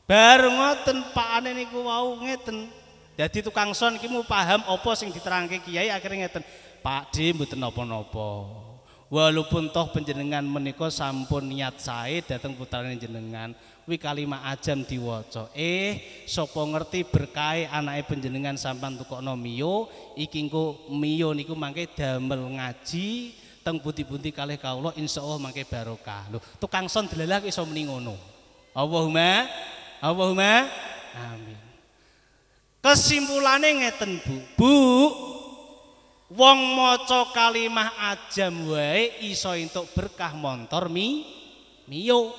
Bareng ngoten Pak niku wau ngeten. Jadi tukang son iki mu paham apa sing diterangke kiai akhirnya ngeten. Pak D mboten napa-napa walaupun toh penjenengan menika sampun niat sae dateng putrane jenengan wi kalimat ajam diwaca. Eh sapa ngerti berkahe anake penjenengan sampan tukokno mio? Iki engko mio niku mangke damel ngaji teng pundi-pundi kalih kawula insyaallah mangke barokah. Lho tukang son delalah iso muni ngono? Allahumma Allahumma amin. Kesimpulannya ngeten Bu. Bu, wong maca kalimah ajam wae iso entuk berkah montor mi mio.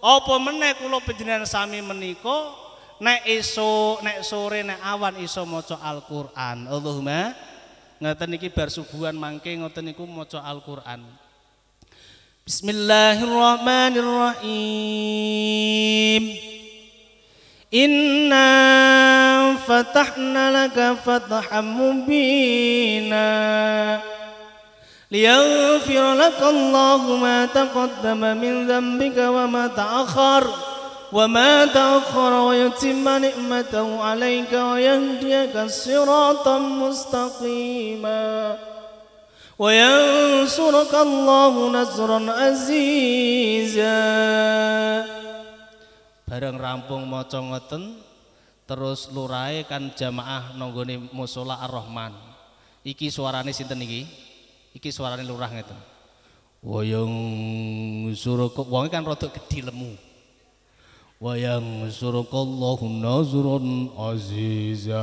Apa meneh kula panjenengan sami menika nek esuk, nek sore, nek awan iso maca Al-Qur'an. Allahumma ngeten iki bar subuhan mangke ngoten niku maca Al-Qur'an. Bismillahirrahmanirrahim. Inna فتحنا لك فتحا مبينا ليغفر لك الله ما تقدم من ذنبك وما تأخر وما تأخر ويتم نعمته عليك ويهديك صراطا مستقيما وينصرك الله نصرا عزيزا bareng rampung maca ngoten terus lurae kan jamaah nonggone musola ar-Rahman iki suarane sinten iki iki suarane lurah ngeten Wayang suraka wong kan rada gedhi lemu. Wayang surakallahu nazran aziza.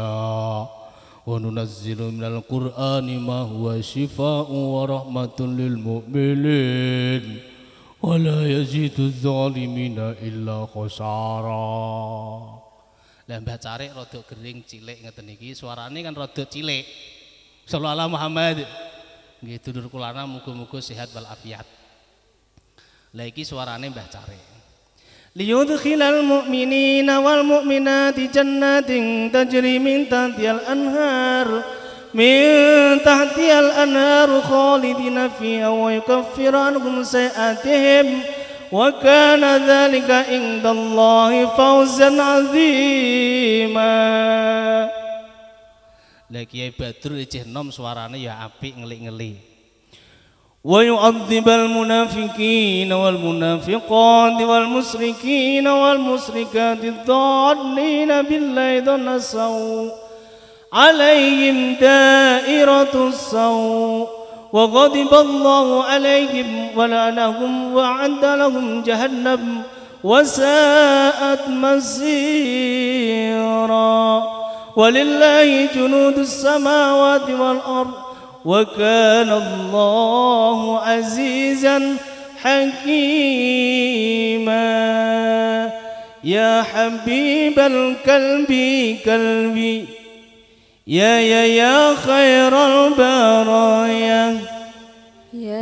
Wa nunazzilu minal qur'ani ma huwa shifaa'un wa rahmatun lil mu'minin wala yazidu zalimina illa khusara lah mbah carik rada gering cilik ngeten iki. Suarane kan rada cilik. Sallallahu Muhammad. Nggih dulur kulana muga-muga sehat wal afiat lah iki suarane mbah carik. Liyudkhilal mu'minina wal mu'minati jannatin tajri min tahtihal anhar. من تحتها الأنهار خالدين فيها ويكفر عنهم سيئاتهم. وكان ذلك عند الله فوزا عظيما. Lah Kiai Badrul ijih nom suarane ya apik ngelik-ngelik. ويعذب المنافقين والمنافقات والمشركين والمشركات الضالين بالله ظن السوء عليهم دائرة السوء وغضب الله عليهم ولعنهم وأعد لهم جهنم وساءت مسيرا ولله جنود السماوات والأرض وكان الله عزيزا حكيما. يا حبيب الكلب كلبي يا يا يا خير البرايا.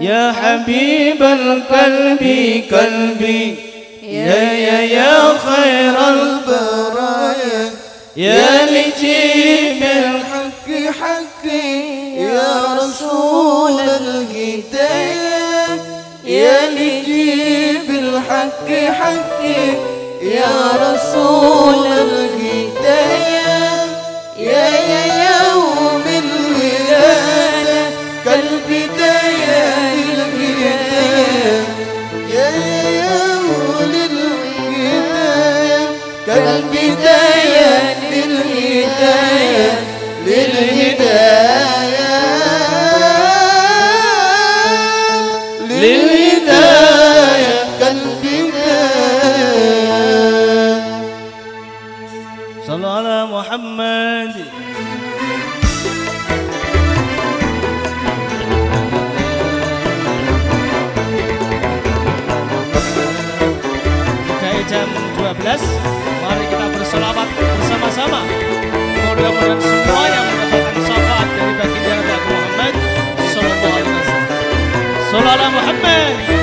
يا حبيب القلب قلبي. يا يا يا خير البرايا. يا لجيب الحق حقي يا رسول الهداية. يا نجيب الحق حقي يا رسول الهداية Mari kita bersolawat bersama-sama. Mudah-mudahan semua yang mendapatkan syafaat dari baginda Nabi Muhammad Sallallahu alaihi wasallam. Sallallahu Muhammad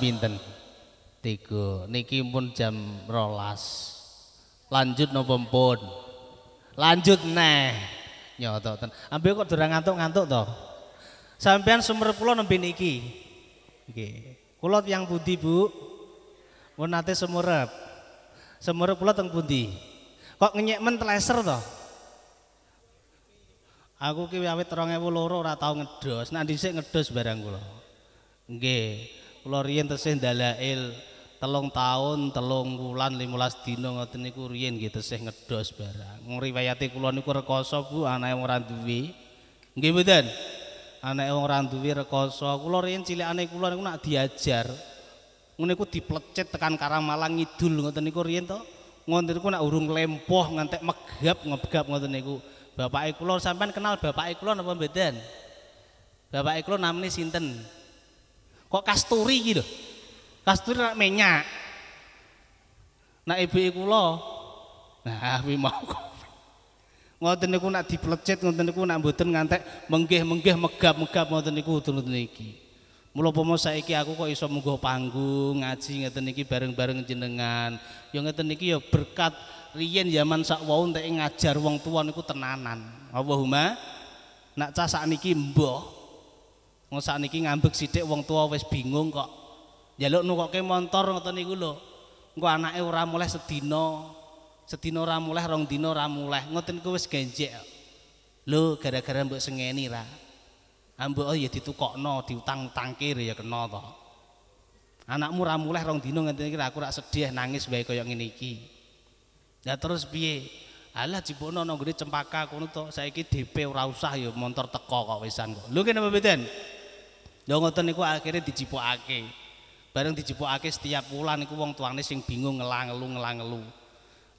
pinten? Tiga. Niki pun jam rolas. Lanjut nopo pun? Lanjut neh. Nyototen. Ambil kok durang ngantuk-ngantuk toh? Sampean sumber kula nembe niki. Nggih. Kula tiyang pundi, Bu? Mun nate sumurep. Sumurep kula teng pundi? Kok ngenyek men teleser toh? Aku ki awit 2002 ora tau ngedos. Nek dhisik ngedos barang kula. Nggih. Kula riyen tesih ndalail telung tahun, telung wulan, 15 dina ngoten niku riyen nggih tesih ngedos barang. Ngriwayati kula niku rekoso Bu, anake ora duwe. Nggih mboten? Anake wong ora duwe rekoso. Kula riyen cilikane kula niku nak diajar. Ngene iku diplecet tekan Karamalang ngidul ngoten niku riyen to. Ngoten niku nak urung lempoh ngantek megap ngebgap ngoten niku. Bapak kula sampean kenal bapak kula napa mboten? Bapak kula namanya sinten? Kok Kasturi lho. Kasturi rak menyak. Nak ibu kula nah kuwi mau ngoten niku nak diplecet ngoten niku nak mboten ngantek menggih-menggih megap-megap ngoten niku ngoten niki. Mula pomo saiki aku kok iso mungguh panggung ngaji ngeten niki bareng-bareng jenengan. Ya ngeten niki ya berkat riyen zaman sak wau ngajar wong tua niku tenanan. Allahumma nak cah sakniki mbah. Wong sakniki ngambek sithik wong tua wis bingung kok. Njaluk nukoke montor ngoten niku lho. Engko anake ora muleh sedina. Sedina ora muleh, rong dina ora muleh. Ngoten niku wis genjek. Lho gara-gara mbok sengeni ra. Ambek oh ya ditukokno, diutang tangkir ya kena to. Anakmu ra muleh rong dina ngene iki aku rak sedih nangis wae kaya ngene iki. Ya terus piye? Alah jibono nang gede cempaka kono to. Saiki DP ora usah ya montor teko kok wisan kok. Lho kene mboten? Lho ngoten niku akhirnya dijipokake. Bareng dijipokake setiap wulan niku wong tuane sing bingung ngelangelu ngelangelu.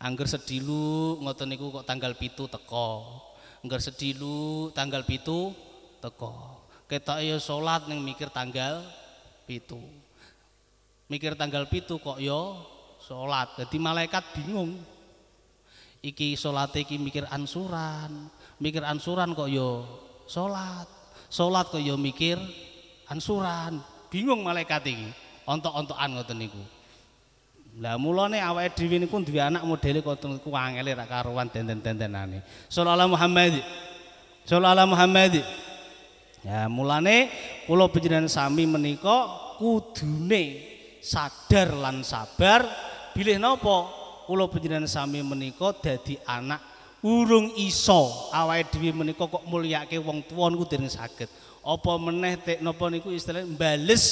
Angger sedilu ngoten niku kok tanggal pitu teko. Angger sedilu tanggal pitu teko. Ketok ya salat ning mikir tanggal pitu. Mikir tanggal pitu kok ya salat. Dadi malaikat bingung. Iki salat iki mikir ansuran, mikir ansuran kok ya salat. Salat kok ya mikir ansuran. Bingung malaikat iki. Ontok-ontokan ngoten niku. Lah mulane awake dhewe niku duwe anak modele kok niku angele ra karuan denden-dendenane. Sallallahu Muhammad. Sallallahu Muhammad. Ya mulane kula panjenengan sami menika kudune sadar lan sabar bilih napa kula panjenengan sami menika dadi anak urung iso awake dhewe menika kok mulyake wong tuwa niku dereng saged. Apa meneh tek napa niku istilah bales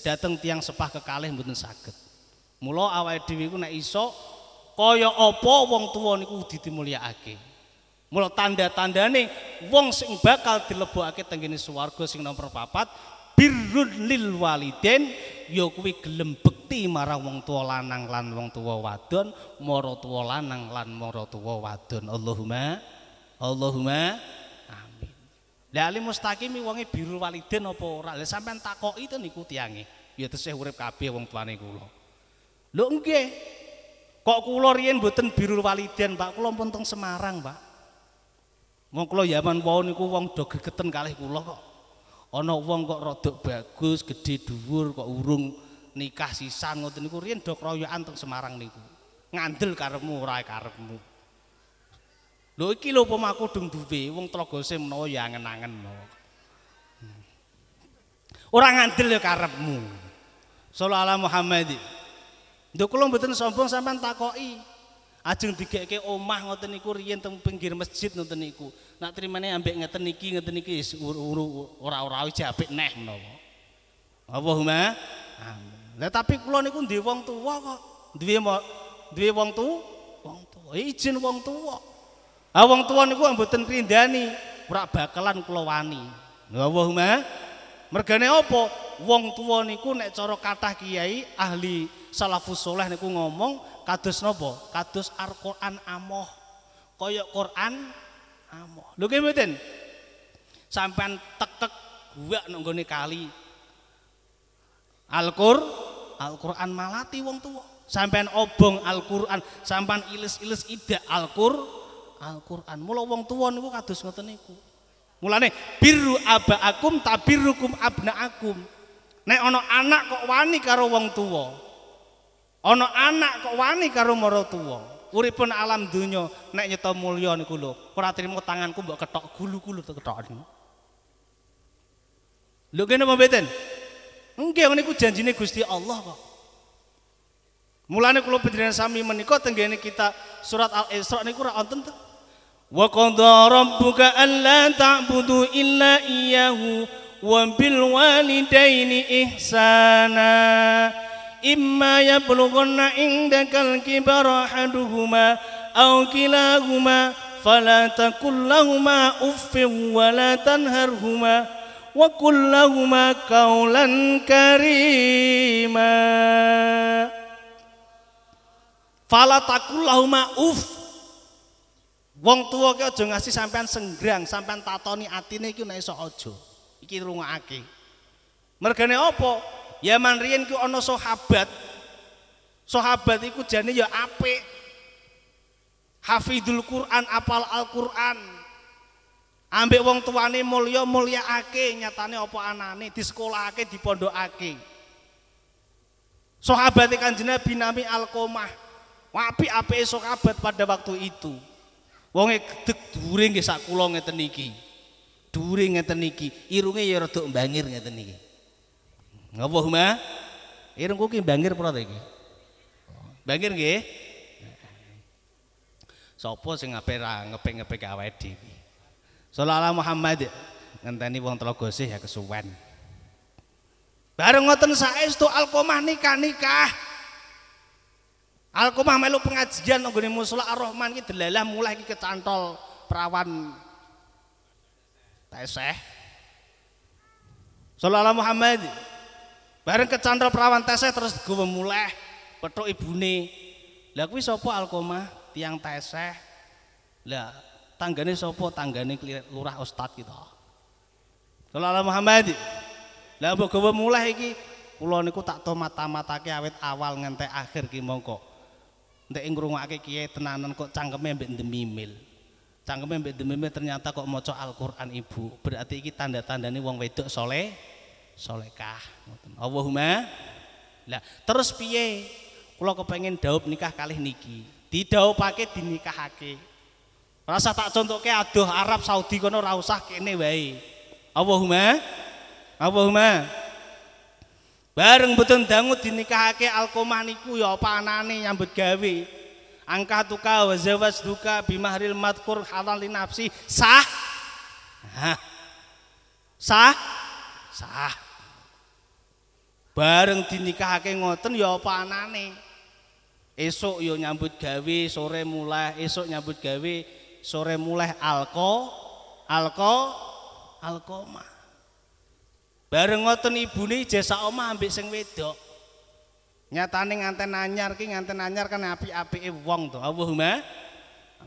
dateng tiang sepah kekalih mboten saged. Mula awake dhewe iku nek iso kaya apa wong tuwa niku dimulyakake. Mula tanda-tandane wong sing bakal dilebokake tenggene swarga sing nomor papat birrul lil waliden ya kuwi gelem bekti marang wong tua lanang lan wong tua wadon, mara tua lanang lan mara tua wadon. Allahumma Allahumma. Lah ali mustaqimi wonge birrul waliden apa ora? Lah sampean takoki to niku tiange. Ya tesih urip kabeh wong tuane kula. Lho nggih. Kok kula riyen mboten birrul waliden, Pak. Kula pun teng Semarang, Pak. Wong kula zaman wau niku wong do gregeten kalih kula kok. Ana wong kok rodok bagus, gedhe dhuwur kok urung nikah sisan ngoten niku riyen do kroyokan teng Semarang niku. Ngandel karepmu ora karepmu. Lho iki lho upama aku dung duwe wong Tlogose menawa ya angen-angen. Ora ngandel ya karepmu. Sallallahu Muhammad. Nduk kula mboten sombong sampean takoki. Ajeng digekke omah ngoten niku riyen teng pinggir masjid ngoten niku. Nak trimane ambek ngeten niki ngeten niki ora-ora wis apik neh menawa. Allahumma amin. Lah tapi kula niku duwe wong tuwa kok. Duwe duwe wong tuwa, wong tuwa. Izin wong tuwa. Ah wong tuwa niku mboten rindani, ora bakalan kula wani. Allahumma mergane apa? Wong tuwa niku nek cara kathah kiai ahli salafus soleh niku ngomong kados napa? Kados Al-Qur'an amoh. Kaya Quran amoh. Lho nggih mboten? Sampean tek-tek gua nggone kali. Al-Qur Al-Qur'an malati wong tuwa. Sampean obong Al-Qur'an, sampean ilis-ilis ida Al-Qur Al-Qur'an. Mula wong tuwa niku kados ngoten niku. Mulane birru abaakum tabirrukum abnaakum. Nek ana anak kok wani karo wong tuwa. Ana anak kok wani karo mara tuwa. Uripun alam donya nek nyeta mulya niku lho, ora trimo tanganku mbok ketok gulu-gulu ketok niku. Lho kene apa mboten? Nggih niku janjine Gusti Allah kok. Mulane kula panjenengan sami menika tenggene kita surat Al-Isra niku ora wonten to. Wa qadha rabbuka alla ta'budu illa iyyahu wa bil walidaini ihsana. Imma yablughanna indakal kibara ahaduhuma aw kilahuma fala taqul lahumā uffin wa la tanharhuma wa qul lahumā Wong tua ki aja ngasih sampean senggrang, sampean tatoni atine iki nek iso aja. Iki rungokake. Mergane apa? Yaman riyen ku ana sahabat. Sahabat iku jane ya apik. Hafidul Quran, apal Al-Quran. Ambek wong tuane mulya mulyaake, nyatane apa anane disekolahake, dipondhokake. Sahabat Kanjeng Nabi nami Alqomah. Wapi apike sahabat pada waktu itu. Wonge gedeg dhuwure nggih sak kula ngeten iki. Dhuwure ngeten iki, irunge ya rada mbangir ngeten iki. Allahumma irungku ki mbangir apa ta iki? Mbangir nggih. Sopo sing ape ra ngepek-ngepek awake dhewe. Sallallahu Muhammad ngenteni wong telaga sih ya kesuwen. Bareng ngoten saestu Alqomah nikah-nikah. Alqomah melu pengajian nggone musala Ar-Rahman iki delalah mulai iki kecantol perawan teseh. Sallallahu Muhammad. Bareng kecantol perawan teseh terus gue mulai petuk ibune. Lah kuwi sapa Alqomah? Tiang teseh. Lah tanggane sapa? Tanggane lurah ustad kita. Sallallahu Muhammad. Lah gawe mulai iki kula niku tak tomat-tamatake awit awal nganti akhir ki mongko. Ndek ngrungokake kiye tenanan kok cangkeme mbek ndemimil. Cangkeme mbek ndemimil ternyata kok maca Al-Qur'an Ibu. Berarti iki tanda-tandane wong wedok soleh solekah. Ngoten. Allahumma. Lah, terus piye? Kula kepengin daup nikah kalih niki. Didaupake dinikahake. Rasa tak contohke aduh Arab Saudi kono ora usah kene wae. Allahumma. Allahumma. Bareng betul dangut dinikahake Alkomah niku ya apa anane nyambut gawe. Angka tuka wa zawas duka bimahril madkur halal nafsi sah. Hah. Sah? Sah. Bareng dinikahake ngoten ya apa anane. Esok yo nyambut gawe, sore mulai, esok nyambut gawe, sore mulai alko, alko, alkoma. Bareng ngoten ibune jasa omah ambek sing wedok. Nyatane nganten anyar ki nganten anyar kan api-apike wong to. Allahumma.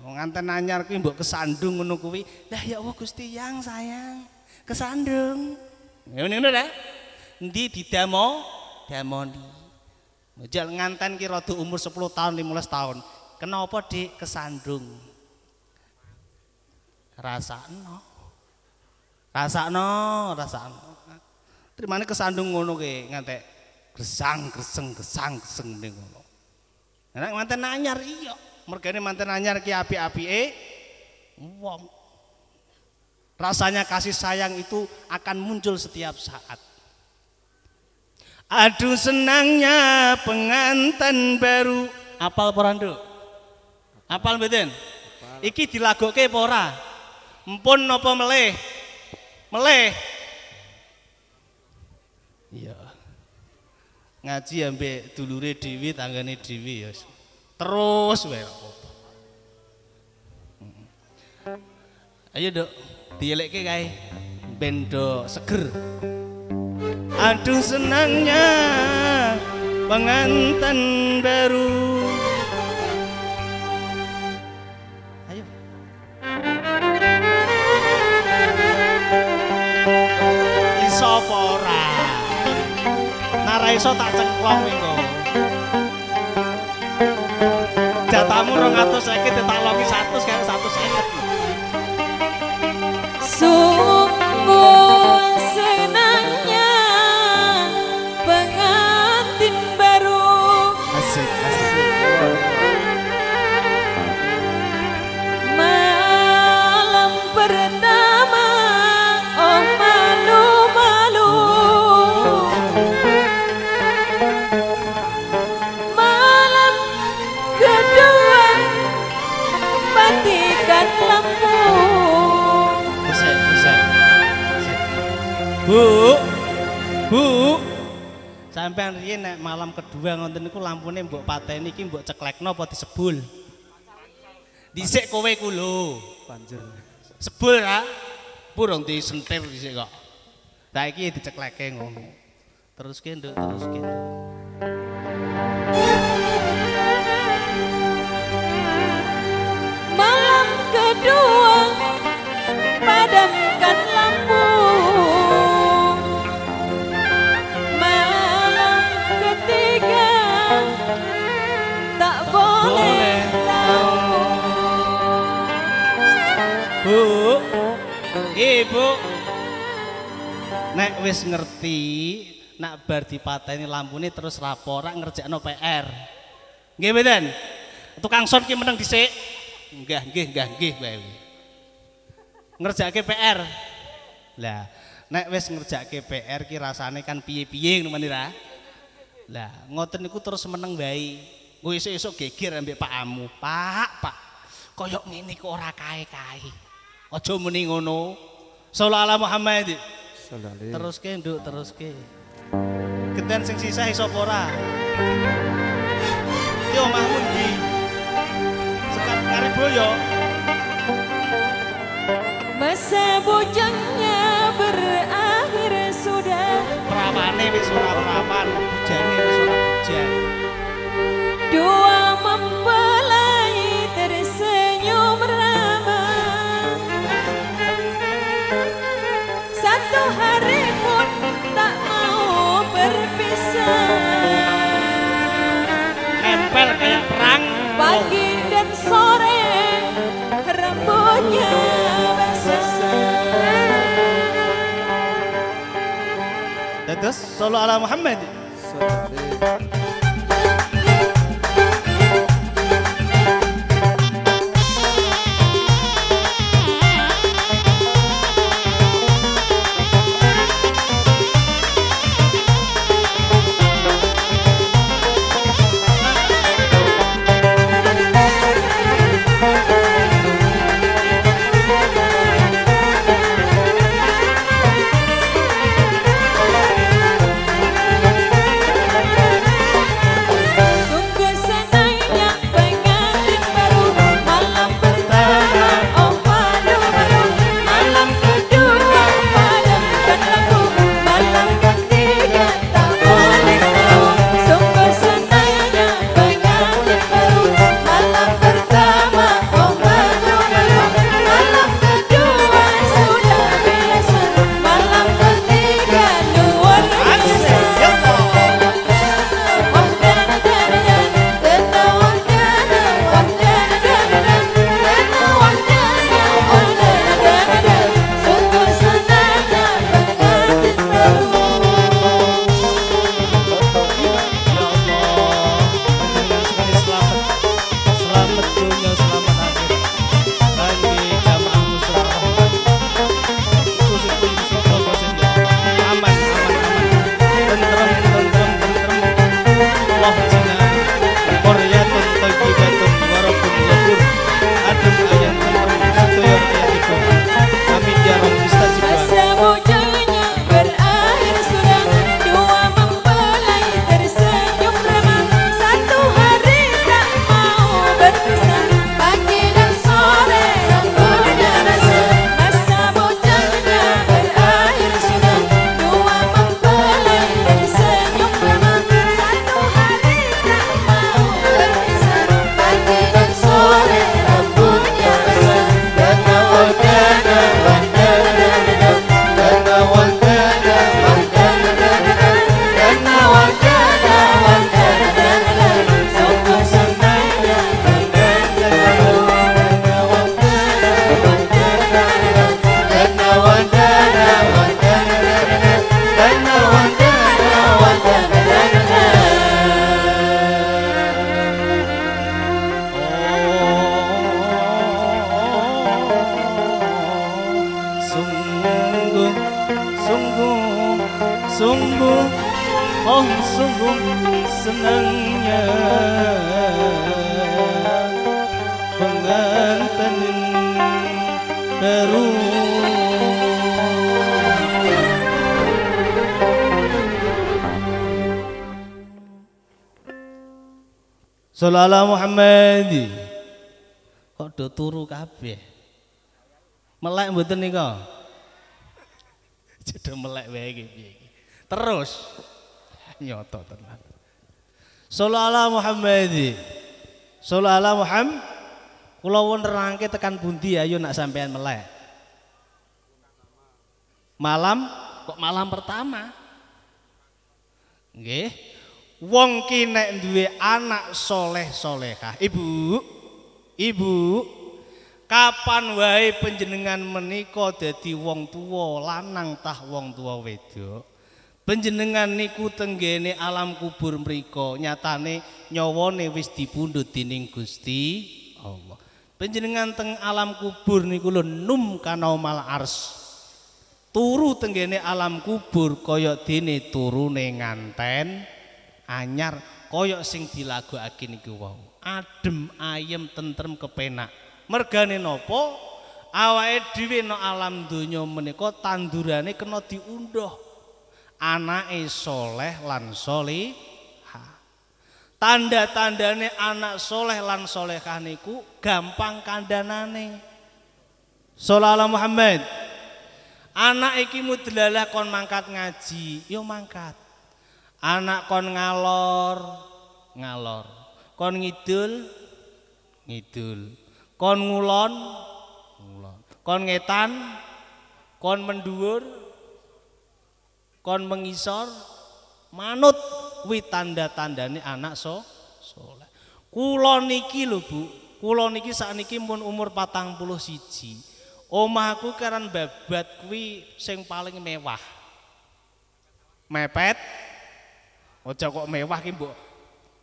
Wong nganten anyar ki mbok kesandung ngono kuwi. Lah ya Allah Gusti yang sayang. Kesandung. Ngene ngono ta? Endi didamo? Damoni. Jal nganten ki rada umur 10 tahun 15 tahun. Kenapa Dik kesandung? Rasakno. Rasakno, rasakno. Trimane kesandung ngono ki ngantek gesang geseng gesang geseng ning ngono. Nek manten anyar iya, mergane manten anyar ki api-apike wong. Rasanya kasih sayang itu akan muncul setiap saat. Aduh senangnya pengantin baru. Apal porando? Apal mboten? Iki dilagoke apa ora? Empun napa meleh? Meleh. Ngaji ambek dulure dhewe tanggane dhewe ya. Terus wae. Ayo, Dok. Dielekke kae. Ben seger. Aduh senangnya pengantin baru. Iso tak cengklong minggu. Jatamu 250 ditakloki 100 kaya Sampean riyen nek malam kedua ngoten niku lampune mbok pateni iki mbok ceklekno apa disebul? Dhisik kowe ku lho. Panjer. Sebul ra? Purung disentir dhisik kok. Saiki diceklekke ngono. Teruske nduk, teruske nduk. Malam kedua padamkan wis ngerti, nak bar dipateni lampune terus rapor rak ngerjakno PR. Nggih mboten? Tukang son ki meneng dhisik. Nggih, nggih, nggih, nggih wae. Ngerjakke PR. Lah, nek wis ngerjakke PR ki rasane kan piye-piye ngono ra? Lah, ngoten niku terus meneng wae. Engko esuk-esuk geger ambek Pak Amu. Pak, Pak. Koyok ngene kok ora kae-kae. Aja muni ngono. Sallallahu ala Salale. Teruske nduk, teruske. Geden sing sisah iso apa ora? Yo omahmu ndi? Sekat kare boyo. Masa bujangnya berakhir sudah Prawane wis ora prawan, bujane wis ora bujan. Dua Pagi dan sore rambutnya basah Dados sallallahu ala Muhammad. Salale. senangnya. Pengantin baru. Sallallahu Muhammad. Kok do turu kabeh? Melek mboten nika jeda melek wae iki? Terus nyoto tenan. Sallallahu Muhammad. Sallallahu Muhammad. Kula won nerangke tekan pundi ayo nak sampean melek. Malam kok malam pertama? Nggih. Wong ki nek duwe anak soleh solehah. Ibu, ibu, kapan wae penjenengan menika dadi wong tua lanang tah wong tua wedok. Penjenengan niku tenggene alam kubur mriku nyatane nyawane wis dipundhut dening Gusti Allah. Penjenengan teng alam kubur niku lho num kanaumal ars. Turu tenggene alam kubur kaya dene turune nganten anyar kaya sing dilagokake niku wau. Adem, ayem, tentrem, kepenak. Mergane napa? Awake dhewe no alam donya menika tandurane kena diunduh. Anake soleh lan solehah. Tanda-tandane anak soleh lan solehah niku gampang kandanane. Sallallahu Muhammad. Anak iki mudlalah kon mangkat ngaji, yo mangkat. Anak kon ngalor, ngalor. Kon ngidul, ngidul. Kon ngulon, ngulon. Kon ngetan, kon mendhuwur, kon mengisor, manut kuwi tanda-tandane anak so soleh. Kula niki lho Bu, kula niki sakniki pun umur patang puluh siji. Omahku karan babat kuwi sing paling mewah. Mepet. Ojo kok mewah ki mbok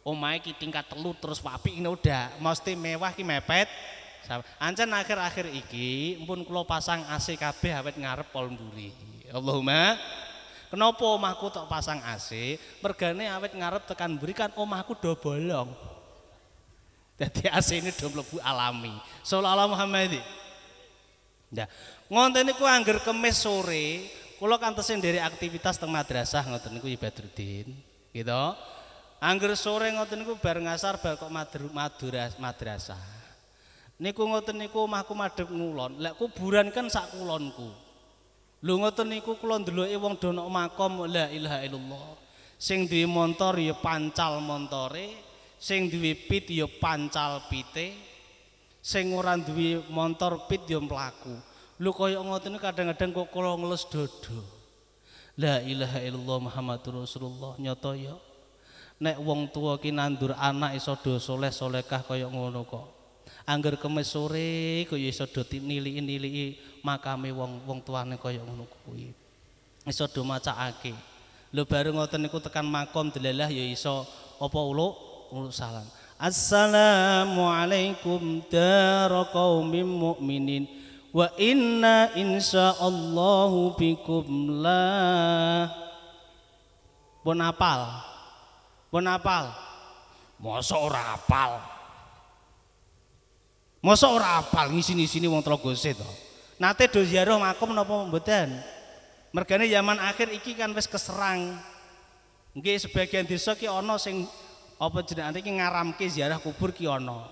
omahe ki tingkat telu terus apik ini udah mesti mewah ki mepet. Ancen akhir-akhir iki pun kula pasang AC kabeh awet ngarep pol mburi. Allahumma Kenapa omahku tok pasang AC? Mergane awet ngarep tekan mburi kan omahku do bolong. Jadi AC ini do mlebu alami. Sallallahu Muhammad. Ya, ngonten niku angger kemis sore, kula kantesin dari aktivitas teng madrasah ngoten niku Ibadruddin, gitu. Angger sore ngoten niku bar ngasar bar kok madru, maduras, madrasah. Niku ngoten niku omahku madhep ngulon. Lek kuburan kan sak kulonku. Lho ngoten niku kula ndeloki wong do nok makom la ilaha illallah. Sing duwe montor ya pancal montore, sing duwe pit ya pancal pite. Sing ora duwe montor pit ya mlaku. Lho kaya ngoten kadang-kadang kok kula ngelus dodo. La ilaha illallah Muhammadur Rasulullah nyata ya. Nek wong tua ki nandur anak iso do soleh solekah kaya ngono kok. Angger kemis sore kaya iso do niliki-niliki makame wong wong tuane kaya ngono kuwi. Iso do macakake. Lho bareng ngoten niku tekan makom delalah ya iso apa uluk uluk salam. Assalamualaikum dara qaumin mu'minin wa inna insyaallahu bikum la Pun apal. Pun apal. Masa ora apal. Masa ora apal ngisi-ngisini wong Trogose to. Nate do ziarah makom napa mboten? Mergane zaman akhir iki kan wis keserang. Nggih sebagian desa ki ana sing apa jenenge iki ngaramke ziarah kubur ki ana.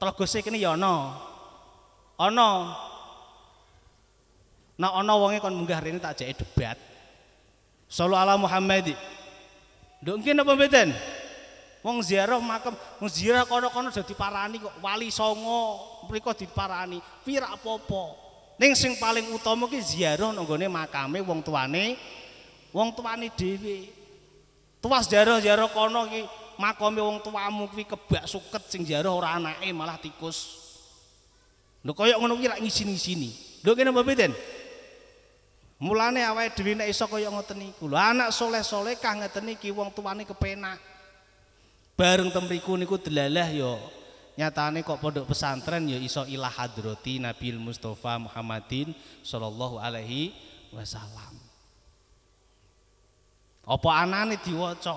Trogose kene ya ana. Ana. Nah ana wonge kon munggah rene tak jake debat. Sallallahu ala Muhammad. Nduk nggih napa mboten? Wong ziarah makam, wong ziarah kono-kono dadi parani kok wali songo mriku diparani. Pira apa-apa. Ning sing paling utama ki ziarah nang gone makame wong tuane wong tuane dhewe. Tuwas ziarah-ziarah kono ki makame wong tuamu kuwi kebak suket sing ziarah ora anake malah tikus. Lho kaya ngono kuwi rak ngisi-ngisini. Lho kene apa beden? Mulane awake dhewe nek iso kaya ngoten niku. Lho anak soleh-soleh kah ngeten iki wong tuane kepenak. Bareng temriku niku delalah ya nyatane kok pondok pesantren ya iso ilah hadrati Nabi Mustafa Muhammadin sallallahu alaihi wasallam. Apa anane diwaca?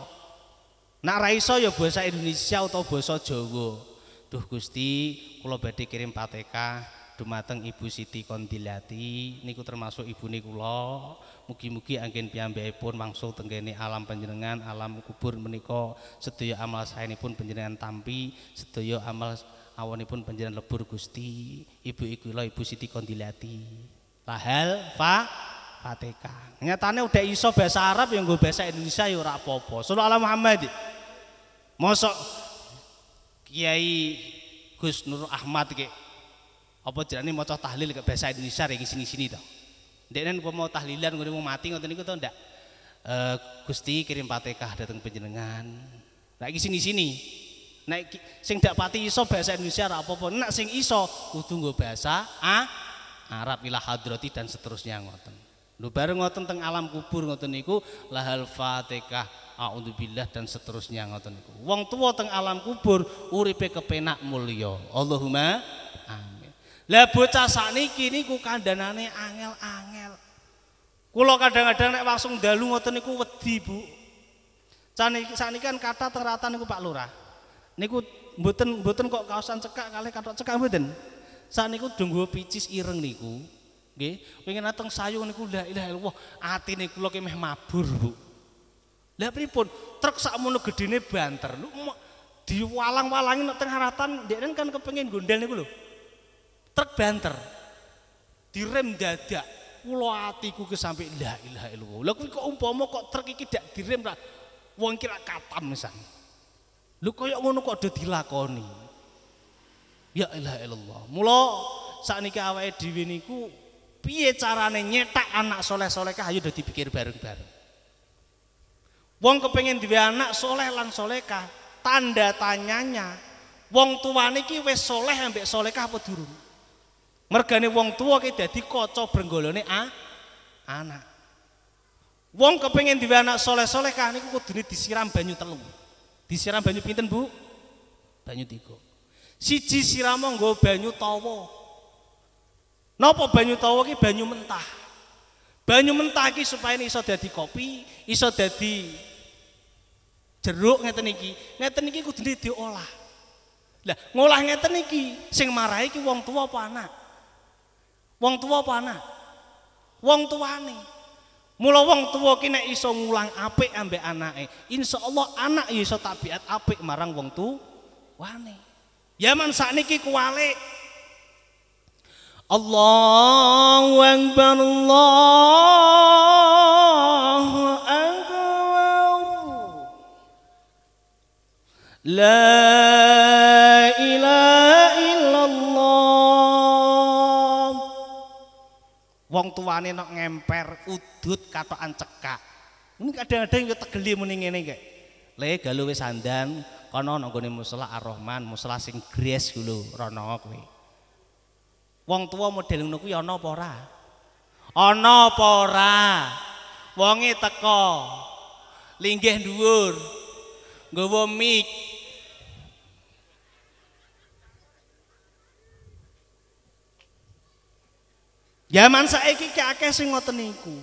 Nak ra iso ya basa Indonesia atau basa Jawa. Duh Gusti, kula badhe kirim Fatihah dumateng Ibu Siti Kondilati niku termasuk ibune kula. Mugi-mugi anggen piyambakipun mangsul tenggene alam panjenengan, alam kubur menika sedaya amal saenipun panjenengan tampi, sedaya amal awonipun panjenengan lebur Gusti. Ibu kula Ibu Siti Kondilati. Lahal fa Fatihah. Nyatane udah iso bahasa Arab yang gue bahasa Indonesia ya ora apa-apa. Sallallahu Muhammad. Mosok Kiai Gus Nur Ahmad ke apa jenenge maca tahlil ke bahasa Indonesia rek sini-sini to. Ndeknen gua mau tahlilan gua mau mati ngoten niku to ndak. Eh Gusti kirim Fatihah datang panjenengan. Nek iki sini-sini. Nek sing ndak pati iso bahasa Indonesia ora apa-apa. Nek sing iso kudu nggo bahasa A Arab ila hadrati dan seterusnya ngoten. Lho bareng ngoten teng alam kubur ngoten niku lahal Fatihah A'udzubillah dan seterusnya ngoten niku. Wong tua teng alam kubur uripe kepenak mulya. Allahumma amin. Lah bocah sakniki niku kandhanane angel-angel. Kula kadang-kadang nek langsung dalu ngoten niku wedi, Bu. Saniki sakniki kan kata teng ratan niku Pak Lurah. Niku mboten mboten kok kaosan cekak kalih kathok cekak mboten. Sakniku dunggo picis ireng niku. Nggih, pengen dateng sayung niku la ilaha illallah, atine kula ki meh mabur, Bu. Lah pripun? Truk sakmono gedene banter. Lu diwalang-walangi nek teng haratan, kan kepengin gondel niku lho. Truk banter. Direm dadak. Kula atiku ke sampe la ilaha illallah. Lah kuwi kok umpama kok truk iki dak direm ra wong kira katam misan. Lho kaya ngono kok ada dilakoni. Ya ilaha illallah. Mula sakniki awake dhewe niku piye carane nyetak anak soleh-solehkah ayo udah dipikir bareng-bareng. Wong kepengen duwe anak soleh lan solehkah, tanda tanyanya wong tuane iki wis soleh ambek solehkah apa durung? Mergane wong tua ki dadi kaca brenggolone a anak. Wong kepengen duwe anak soleh-solehkah niku kudune disiram banyu telu. Disiram banyu pinten, Bu? Banyu tiga. Siji sirama nggo banyu tawa. Napa banyu tawa ki banyu mentah. Banyu mentah ki supaya iso dadi kopi, iso dadi jeruk ngeten iki. Ngeten iki kudune diolah. Lah, ngolah ngeten iki sing marahi ki wong tua apa anak? Wong tua apa anak? Wong tuane. Mula wong tua ki nek iso ngulang apik ambek anake, insyaallah anak iso tabiat apik marang wong tuane. Yaman sakniki kuwalik. Allahu Akbar Allahu Akbar La tuane nok ngemper udut katokan cekak. Ini kadang-kadang yo tegeli muni ngene kae. Le galu wis sandan kono nang gone musala Ar-Rahman, musala sing gres lho rono kowe. Wong tua model ngono kuwi ana apa ora? Ana apa ora? Wonge teko. Linggih dhuwur. Nggawa mic. Zaman saiki ki akeh sing ngoten niku.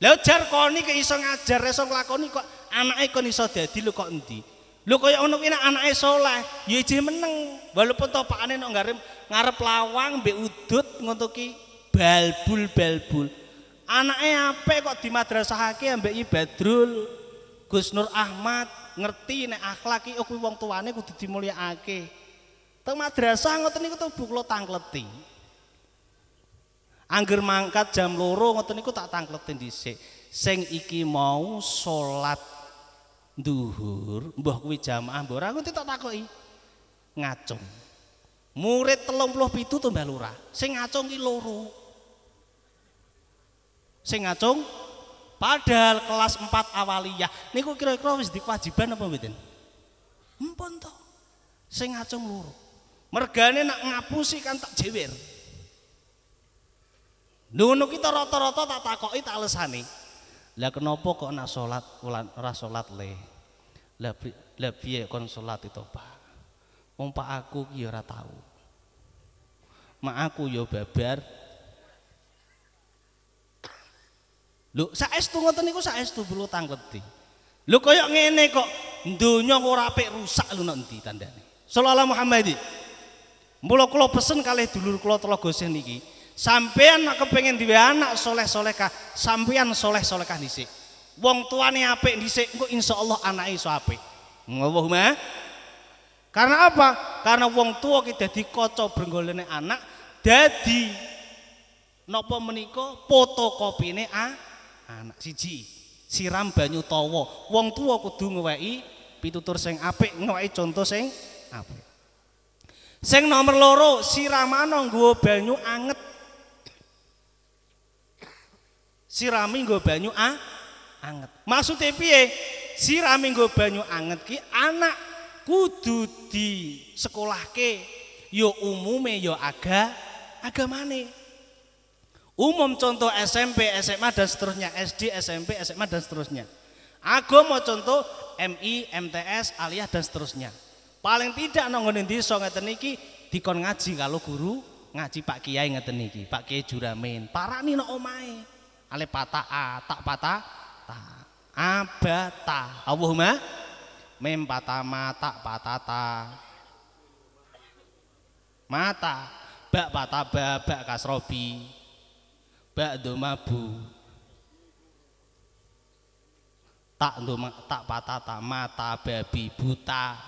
Lah jar koni ki iso ngajar, iso nglakoni kok anake kon iso dadi lho kok endi? Lho kaya ngono kuwi nek anake saleh, ya ije meneng. Walaupun topakane nek ngarep ngarep lawang mbek udut ngono ki balbul balbul. Anake apik kok dimadrasahake ambek Yi Badrul. Gus Nur Ahmad ngerti nek akhlak ki oh kuwi wong tuane kudu dimulyakake. Teng madrasah ngoten niku tuh kula tangkleti. Angger mangkat jam loro ngoten niku tak tangkleti dhisik. Sing iki mau salat duhur, mbah kuwi jamaah mbah ora ngerti tak takoki. Ngacung. Murid 37 to Mbah Lurah. Sing ngacung ki loro. Sing ngacung padahal kelas 4 awaliyah niku kira-kira wis dikewajiban apa mboten? Empun to. Sing ngacung loro. Mergane nak ngapusi kan tak jewer. Ngono kita rata-rata tak takoki tak alesani. Lah kenapa kok nak salat ora salat le? Lah lah piye kon salat itu, Pak? Wong Pak aku ki ora tahu. Mak aku ya babar. Lho, saestu ngoten niku saestu perlu tangleti. Lho kaya ngene kok donya kok ora apik rusak lho nek endi tandane. Sallallahu Muhammad. Mula kula pesen kalih dulur kula Telaga Sih niki, sampean nek kepengin duwe anak soleh-solehah, sampean soleh-solehah dhisik. Wong tuane apik dhisik, engko insyaallah anake iso apik. Allahumma Karena apa? Karena wong tua kita dadi kaca brenggolene anak dadi napa menika fotokopine a anak siji siram banyu tawa wong tua kudu ngeweki pitutur sing apik ngeweki contoh sing apik sing nomor loro siramana nggawa banyu anget sirami nggawa banyu a anget. Maksudnya piye? Sirami nggawa banyu anget ki anak kudu di sekolahke yo umume yo aga agamane. Umum contoh SMP SMA dan seterusnya. SD SMP SMA dan seterusnya. Agama contoh MI MTS aliyah dan seterusnya. Paling tidak nonggonin desa ngeten niki dikon ngaji kalau guru ngaji Pak Kiai ngeten niki Pak Kiai Juramin parani no omahe ale patah a tak patah ta. Abata Allahumma mem patama tak patata mata bak pataba bak kasrobi. Bak domabu tak doma tak patata mata babi buta.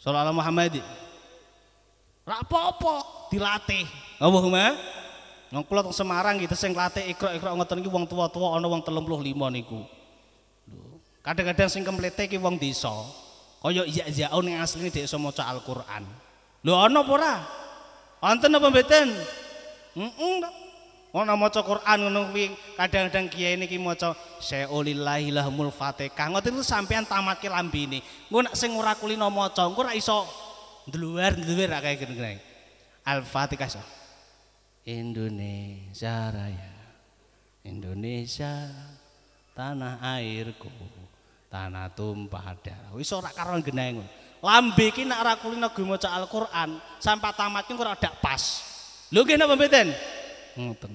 Sallallahu Muhammad. Apa-apa dilatih. Allahumma Nang kula teng Semarang gitu sing latih ikra-ikra ngoten iki wong tua-tua ana wong 35 niku. Kadang-kadang sing kemplete ki wong desa. Kaya iya-iyaun ning asline iso maca Al-Qur'an. Lho ana apa ora? Wonten apa mboten? Heeh. Ana maca Qur'an ngono kuwi kadang-kadang kiai niki maca Sa'ulillahi lahumul Fatihah. Ngoten itu sampean tamatke lambene. Engko nek sing ora kulino maca engko ora iso ndluwer-ndluwer kaya ngene. Al-Fatihah. Indonesia Raya. Indonesia tanah airku tanah tumpah darah. Wis ora karo geneng lambe iki nek ora kulino ge maca Al-Qur'an sampai tamat ki ora dak pas. Lho nggih napa mboten? Ngoten.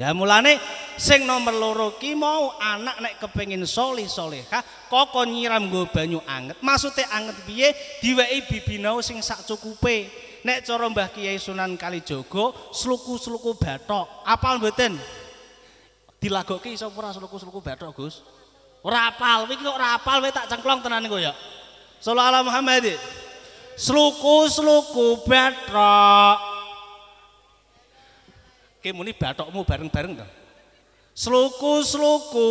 Ya mulane sing nomor loro ki mau anak nek kepengin solih solehah koko nyiram nggo banyu anget. Maksudnya anget piye? Diwehi bibinau sing sak cukupe nek cara Mbah Kiai Sunan Kalijogo sluku-sluku bathok. Apal mboten? Dilagokke iso ora sluku-sluku bathok Gus? Ora apal. Iki kok ora apal tak cengklong tenan niku ya. Sallallahu Muhammad. Sluku-sluku bathok. Ki muni bathokmu bareng-bareng to? Sluku-sluku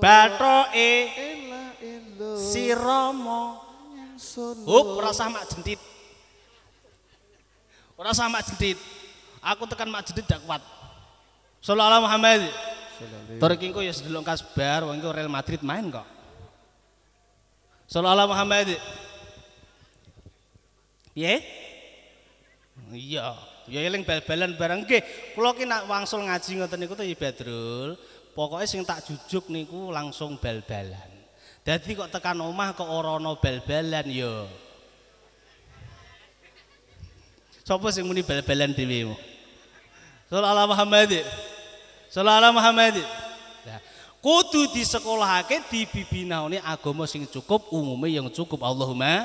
bathoke si Rama Hup rasa mak jentit Ora sama jedit. Aku tekan mak jedit dak kuat. Sallallahu Muhammad. Tur iki engko ya sedelok kasbar wong Real Madrid main kok. Sallallahu Muhammad. Piye? Iya, ya eling bal-balan bareng nggih. Kula ki nak wangsul ngaji ngoten niku to Badrul. Pokoke sing tak jujuk niku langsung bal-balan. Dadi kok tekan omah kok ora ana bal-balan ya. Sopo sing muni bal-balan dhewe? Sallallahu Muhammad. Sallallahu Muhammad. Nah, kudu disekolahake dibibinaone agama sing cukup, umume yang cukup. Allahumma.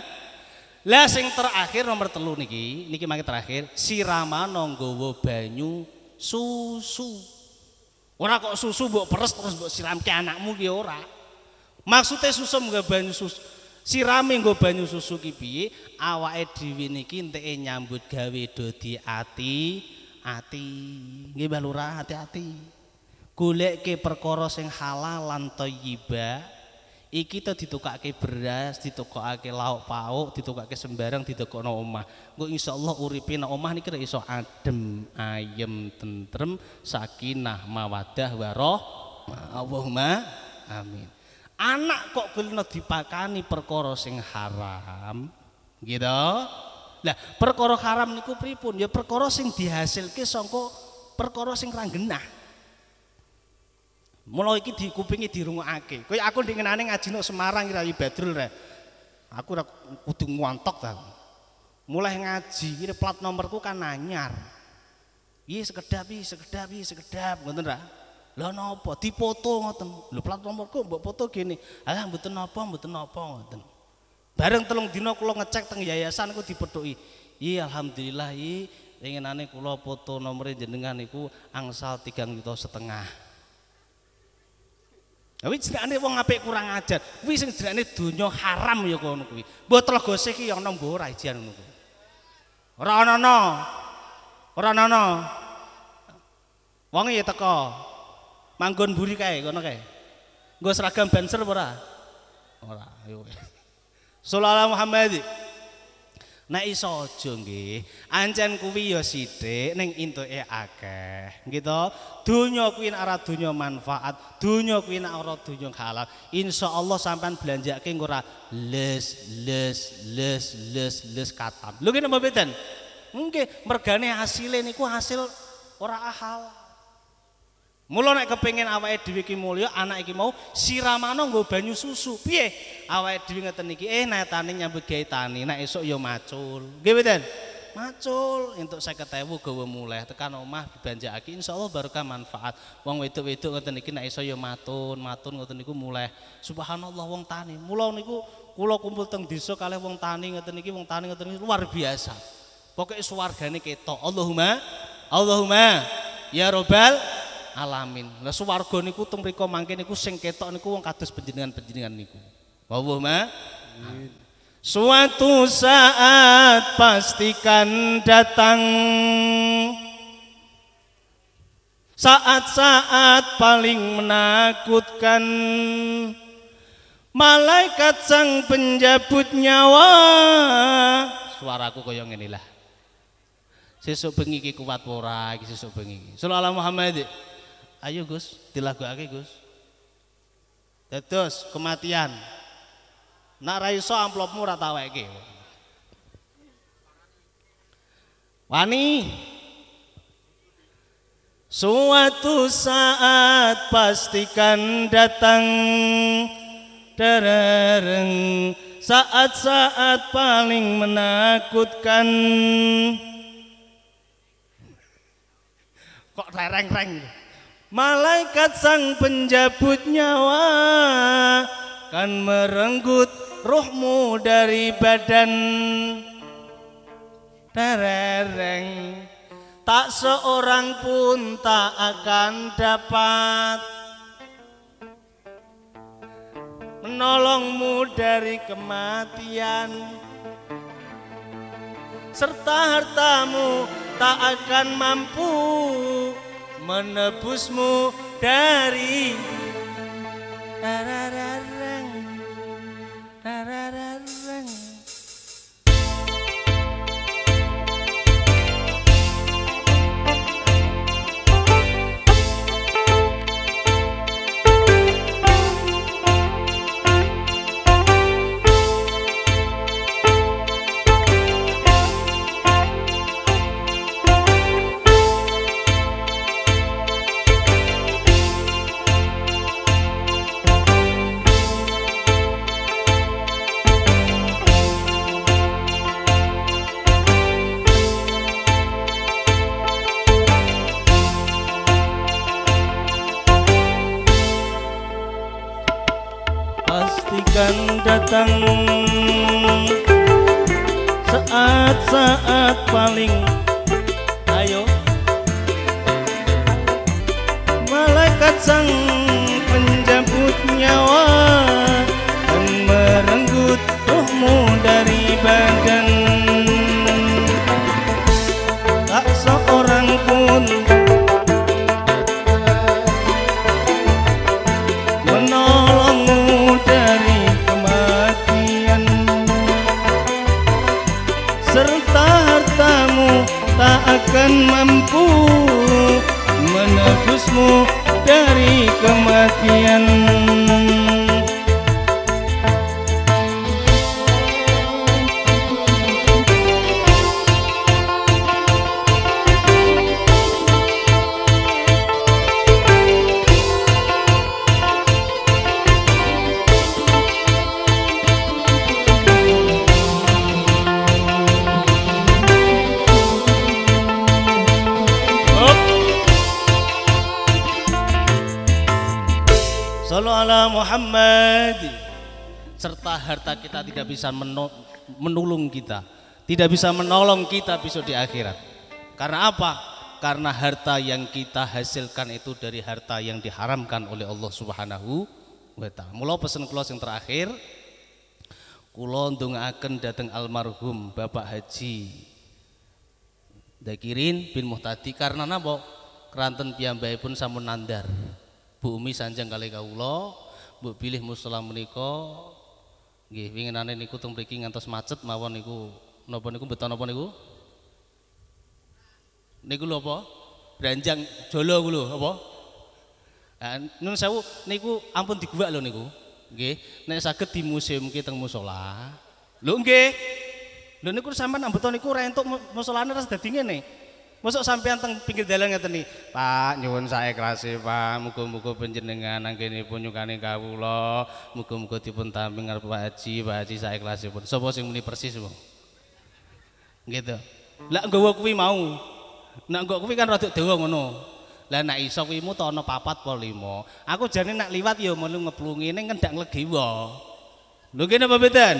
Lah sing terakhir nomor telu niki, niki mangke terakhir, siramana nggawa banyu susu. Ora kok susu mbok peres terus mbok siramke anakmu ki ora. Maksudnya susu nggawa banyu susu. Sirame nggo banyu susu ki piye? Awake dhewe niki enteke nyambut gawe dodi ati ati. Nggih Mbah hati-hati. Goleke perkara sing halal lan thayyibah iki to ditukake beras ditukake lauk pauk ditukake sembarang ditukokno omah. Engko insyaallah uripe nang omah niki iso adem ayem tentrem sakinah mawadah warahmah Allahumma amin anak kok kulino dipakani perkara sing haram? Gitu? Lah perkara haram niku pripun? Ya perkara sing dihasilke saka perkara sing ra genah. Mula iki dikupingi dirungokake. Kowe aku ngenane ngaji nang Semarang kira Badrul re aku ora kudu ngontok ta. Mulai ngaji kira plat nomorku kan anyar. Iya sekedap iya sekedap iya sekedap ngoten ra Lah napa dipoto ngoten. Lho plat nomorku mbok foto gini. Alah mboten napa, mboten napa ngoten. Bareng telung dina kula ngecek teng yayasan ku dipethuki. Iya alhamdulillah i pengenane kula foto nomere jenengan niku angsal tigang juta setengah. Kuwi jenenge wong apik kurang ajar. Kuwi sing jenenge donya haram ya kono kuwi. Mbok tlegose iki ana mbok ora ijian ngono kuwi. Ora ana-ana. Ora ana-ana. Wong ya teko. Manggon buri kae kono kae. Nggo seragam banser ora? Ora, ayo. Sallallahu Muhammad. Nek iso aja nggih, ancen kuwi ya sithik ning entuke akeh. Nggih to? Donya kuwi ora donya manfaat, donya kuwi ora donya halal. Insyaallah sampean belanjake ora les les les les les katam. Lho kene apa beden? Mungkin mergane hasile niku hasil ora halal. Mula nek kepengin awake dhewe iki mulya, anak iki mau siramano nggo banyu susu. Piye? Awake dhewe ngeten iki eh netane nyambut gawe tani, nek esuk ya macul. Nggih mboten? Macul entuk 50.000 gawe muleh tekan omah dibanjakake insyaallah barokah manfaat. Wong wedok-wedok ngoten iki nek iso ya matun, matun ngoten niku muleh. Subhanallah wong tani. Mula niku kula kumpul teng desa kalih wong tani ngoten iki wong tani ngoten iki luar biasa. Pokoke suwargane ketok. Allahumma Allahumma ya robbal alamin. Lah swarga niku teng mriku mangke niku sing ketok niku wong kados panjenengan-panjenengan niku. Allahumma Suatu saat pastikan datang Saat-saat paling menakutkan Malaikat sang penjabut nyawa Suaraku kaya ngene lah Sesuk bengi iki kuat ora iki sesuk bengi. Sallallahu Muhammad. Ayo Gus, dilagokake Gus. Dados kematian. Nak ra iso amplopmu ora tak weke. Wani. Suatu saat pastikan datang dereng saat-saat paling menakutkan kok lereng-reng malaikat sang penjabut nyawa kan merenggut rohmu dari badan. Terereng tak seorang pun tak akan dapat. Menolongmu dari kematian serta hartamu tak akan mampu menebusmu dari bisa meno- menolong kita, tidak bisa menolong kita besok di akhirat. Karena apa? Karena harta yang kita hasilkan itu dari harta yang diharamkan oleh Allah Subhanahu wa taala. Mula pesen kula yang terakhir, kula ndongaaken dhateng almarhum Bapak Haji Dakirin bin Muhtadi karena napa? Keranten piyambakipun sampun nandar. Bu Umi sanjang kali kawula, mbok pilih musala menika nggih winginane niku teng mriki ngantos macet mawon niku napa niku beton napa niku? Niku lho apa? Branjang jolo ku lho apa? Ah, nun sewu niku ampun diguwak lho niku. Nggih, nek saged dimuseumke teng musala. Lho nggih. Lho niku sampean ambeton niku ora entuk mu- musolane ras dadi ngene. Mosok sampean teng pinggir dalan ngeten nih. Pak, nyuwun saekhlase, Pak. Muga-muga panjenengan anggenipun nyukani kawula. Muga-muga dipun tampi ngarep Pak Haji, Pak Haji saekhlasipun. Sapa sing muni persis, Bang? Gitu. Lah nggawa kuwi mau. Nak nggawa kuwi kan rada dawa ngono. Lah nek iso kuwi mu ana papat apa lima. Aku jane nak liwat ya melu ngeplungi ning ngendak nglegiwa. Lho kene apa beden?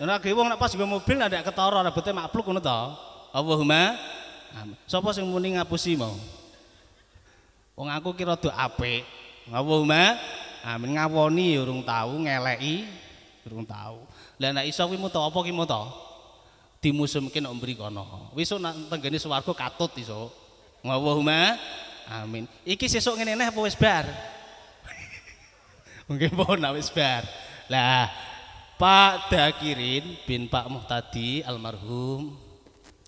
Nek wong nek pas nggo mobil ndak ketara rambute makluk ngono ta. Allahumma. Sapa sing muni ngapusi mau? Wong aku ki rada apik. Allahumma amin ngawoni ya urung tau ngeleki urung tau. Lah nek iso kuwi mu ta apa ki mu ta? Dimusumke nek mbri kono. Wis nak tenggene swarga katut iso. Allahumma amin. Iki sesuk ngene neh apa wis bar? Mungkin pohon wis bar. Lah Pak Dakirin bin Pak Muhtadi almarhum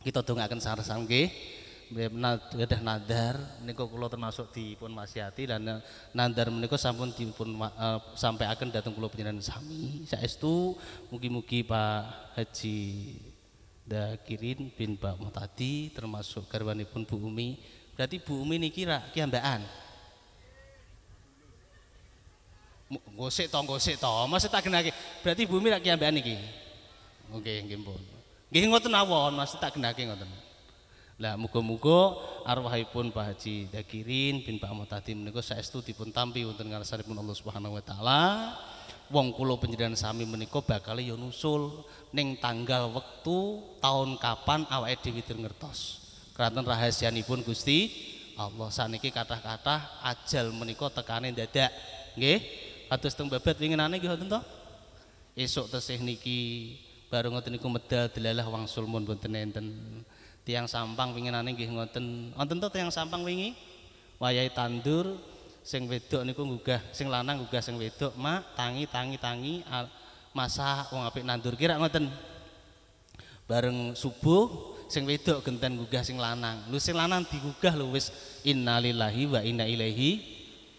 kita dongaaken sareng nggih. Gadah nadar niku kula termasuk dipun masihati dan nadar menika sampun dipun ma- eh, sampaiaken dhateng kula panjenengan sami. Saestu mugi-mugi Pak Haji Dakirin bin Pak Muhtadi termasuk garwanipun Bu Umi. Berarti Bu Umi niki ra kiambakan. Mu- Gosik to, gosik to. Mas tak genake. Berarti bumi rak kiambekan iki. Oke, nggih pun. Nggih ngoten mawon, Mas tak genake ngoten. Lah muga-muga arwahipun Pak Haji Dakirin bin Pak Muhtadi menika saestu dipun tampi wonten ngarsanipun Allah Subhanahu wa taala. Wong kula panjenengan sami menika bakal ya nusul ning tanggal wektu tahun kapan awake dhewe ngertos. Keranten rahasianipun Gusti Allah saniki kathah-kathah ajal menika tekane dadak. Nggih. Kados teng babat winginane nggih wonten to? Esuk tesih niki bareng ngoten niku medal delalah wangsul mun boten enten. Tiang sampang winginane nggih ngoten. Wonten to tiang sampang wingi? Wayahe tandur sing wedok niku nggugah, sing lanang nggugah sing wedok, Mak, tangi tangi tangi masak wong apik nandur kira ngoten. Bareng subuh sing wedok genten gugah sing lanang. Lu sing lanang digugah lho wis innalillahi wa inna ilaihi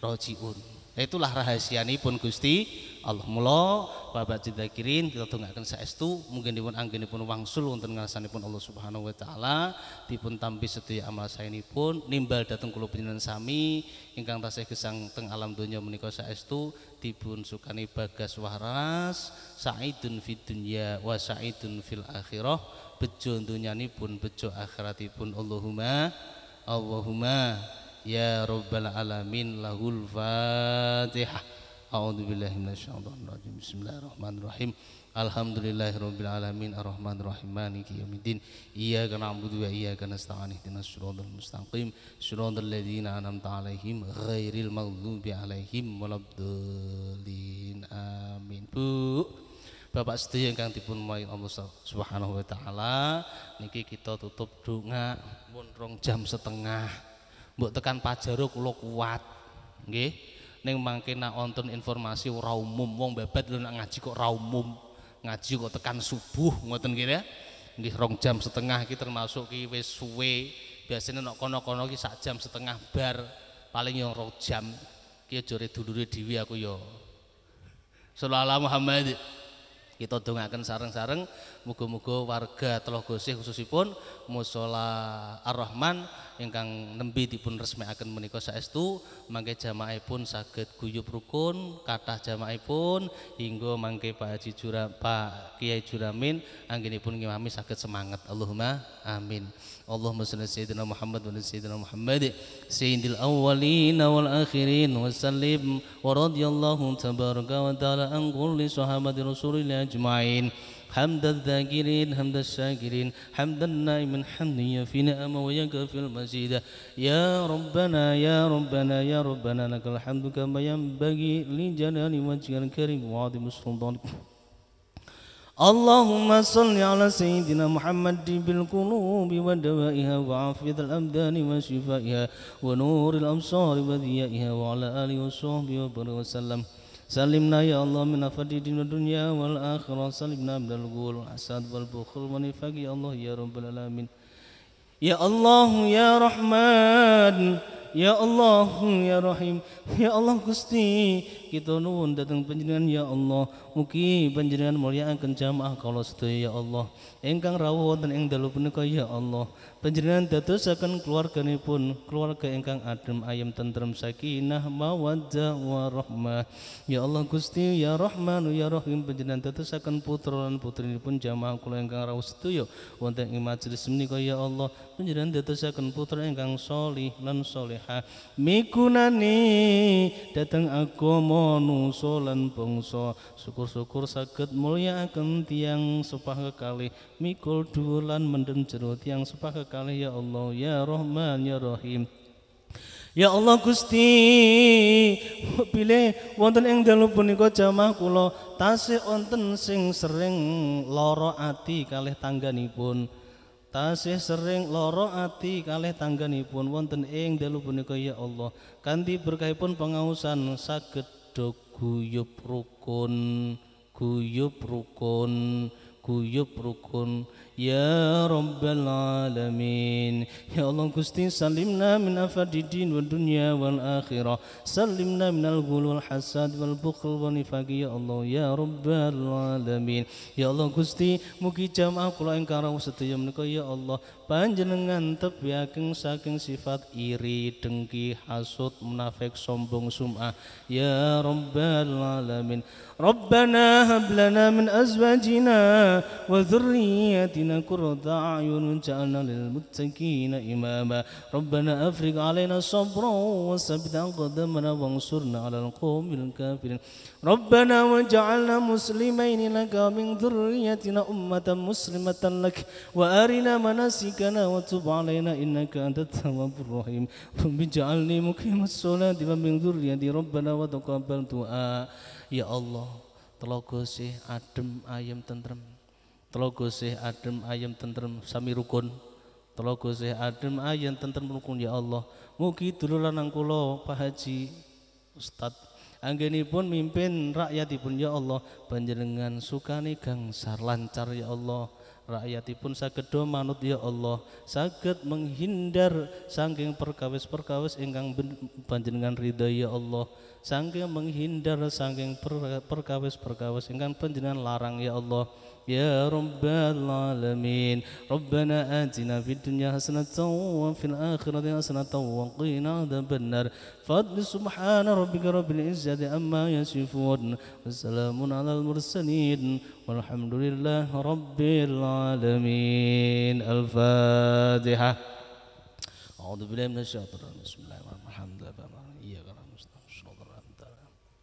rajiun. Itulah rahasianipun Gusti Allah mula Bapak Cidakirin kita dongaaken saestu mungkin dipun anggenipun wangsul wonten ngarsanipun Allah Subhanahu wa taala dipun tampi sedaya amal saenipun nimbal dhateng kula panjenengan sami ingkang tasih gesang teng alam donya menika saestu dipun sukani bagas waras saidun fid dunya wa saidun fil akhirah bejo donyanipun bejo akhiratipun Allahumma Allahumma ya rabbal alamin lahul fatihah A'udzu billahi minasyaitonir rajim. Bismillahirrahmanirrahim. Alhamdulillahirabbil alamin arrahmanir rahim maliki yaumiddin. Iyyaka na'budu wa iyyaka nasta'in ihdinas siratal mustaqim. Siratal ladzina an'amta 'alaihim ghairil maghdubi 'alaihim waladdallin. Amin. Bu. Bapak sedaya ingkang dipun mawi Allah Subhanahu wa taala niki kita tutup donga mun rong jam setengah. Mbok tekan pajaro kula kuat. Nggih. Ning mangke nak wonten informasi ora umum wong babat lho nak ngaji kok ora umum. Ngaji kok tekan subuh ngoten kira. Nggih rong jam setengah iki termasuk ki wis suwe. Biasanya nak kono-kono ki sak jam setengah bar paling yo rong jam. Ki aja dulure dhewe aku yo. Sallallahu Muhammad. Kita dongaken sareng-sareng. Muga-muga warga Teloh Gosih khususipun musala Ar-Rahman ingkang nembe dipun resmikaken menika saestu. Mangke jamaahipun saged guyub rukun kathah jamaahipun hingga mangke Pak Haji Jura Pak Kiai Juramin anggenipun ngimami saged semangat. Allahumma amin اللهم صل على سيدنا محمد وعلى سيدنا محمد سيد الأولين والآخرين وسلم ورضي الله تبارك وتعالى عن كل صحابة رسول الله أجمعين. حمد الذاكرين حمد الشاكرين حمد النائم حمد يفي نعم ويكفي المزيد يا ربنا يا ربنا يا ربنا لك الحمد كما ينبغي لجلال وجهك الكريم وعظيم سلطانك اللهم صل على سيدنا محمد بالقلوب ودوائها وعافية الأبدان وشفائها ونور الأبصار وضيائها وعلى آله وصحبه وبارك وسلم. سلمنا يا الله من أفد الدين والدنيا والآخرة. سلمنا من الغول والحسد والبخل والنفاق. يا الله يا رب العالمين. يا الله يا رحمن. Ya Allah ya Rahim Ya Allah Gusti kita nuwun datang panjenengan ya Allah. Mugi panjenengan mulyakaken jamaah kala sedaya ya Allah. Ingkang rawuh wonten ing dalu punika ya Allah. Panjenengan dadosaken keluarganipun keluarga ingkang adem ayem tentrem sakinah mawaddah warahmah. Ya Allah Gusti ya Rahman ya Rahim. Panjenengan dadosaken putra lan putrinipun jamaah kula ingkang rawuh sedaya wonten ing majelis menika ya Allah. Panjenengan dadosaken putra ingkang solih lan soleha mikunani datang agama manusa lan bangsa. Syukur-syukur saged mulyakaken tiang sepah kekalih. Mikul dhuwur lan mendem jero tiang sepah kekalih ya Allah ya Rahman ya Rahim. Ya Allah Gusti pilih wonten ing dalu punika jamaah kula tasih wonten sing sering lara ati kalih tangganipun. Tasih sering lara ati kalih tangganipun wonten ing dalu punika ya Allah. Kanthi berkahipun pengausan saged do guyub rukun guyub rukun guyub rukun Ya Rabbal Alamin. Ya Allah Gusti salimna min afadidin wa dunya wal akhirah. Salimna min al-ghul wal hasad wal bukhl wal nifaqi. Ya Allah Ya Rabbal Alamin. Ya Allah Gusti Mugi jamaah kula ingkang rawuh sedaya menika Ya Allah. Panjenengan tebiaken saking sifat iri dengki hasud munafik sombong sum'ah. Ya Rabbal Alamin. Rabbana hab lana min azwajina wa dhurriyyatina قرة أعين جعلنا للمتقين إماما ربنا أفرغ علينا صبرا وثبت أقدامنا وانصرنا على القوم الكافرين ربنا واجعلنا مسلمين لك من ذريتنا أمة مسلمة لك وأرنا مناسكنا وتب علينا إنك أنت التواب الرحيم رب اجعلني مقيم الصلاة ومن ذريتي ربنا وتقبل دعاء يا الله Telaga sih adem ayam tentrem Telaga sih adem ayam tentrem sami rukun. Telaga sih adem ayam tentrem rukun ya Allah. Mugi duluran kula Pak Haji Ustad. Anggenipun mimpin rakyatipun ya Allah. Panjenengan sukani gangsar lancar ya Allah. Rakyatipun do manut ya Allah. Saged menghindar saking perkawis-perkawis ingkang panjenengan ridha ya Allah. Saking menghindar per- perkawis-perkawis ingkang panjenengan larang ya Allah يا رب العالمين. ربنا آتنا في الدنيا حسنة وفي الآخرة حسنة وقنا عذاب النار. فضل سبحان ربك رب العزة عما يصفون. وسلام على المرسلين. والحمد لله رب العالمين. الفاتحة. أعوذ بالله من الشيطان. الرجيم بسم الله الرحمن الرحيم. الحمد لله إياك نعبد وإياك نستعين.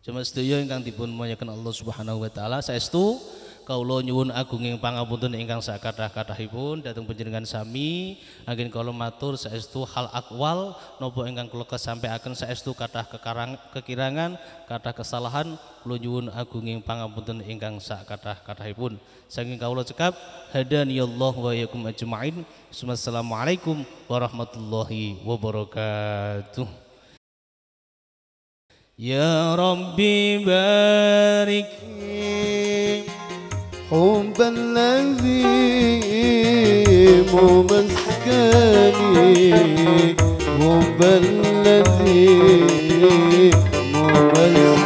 Jemaah sedaya ingkang dipun muliakan Allah Subhanahu wa taala. Saestu kawula nyuwun agunging pangapunten ingkang sakathah-kathahipun dhateng panjenengan sami anggen kawula matur saestu hal akwal napa ingkang kula kesampaiaken saestu kathah kekarang kekirangan kathah kesalahan kula nyuwun agunging pangapunten ingkang sakathah-kathahipun saking kawula cekap hadaniyallah wa yakum ajmain Assalamualaikum warahmatullahi wabarakatuh يا ربي بارك حب الذي ممسكني حب الذي ممسكني.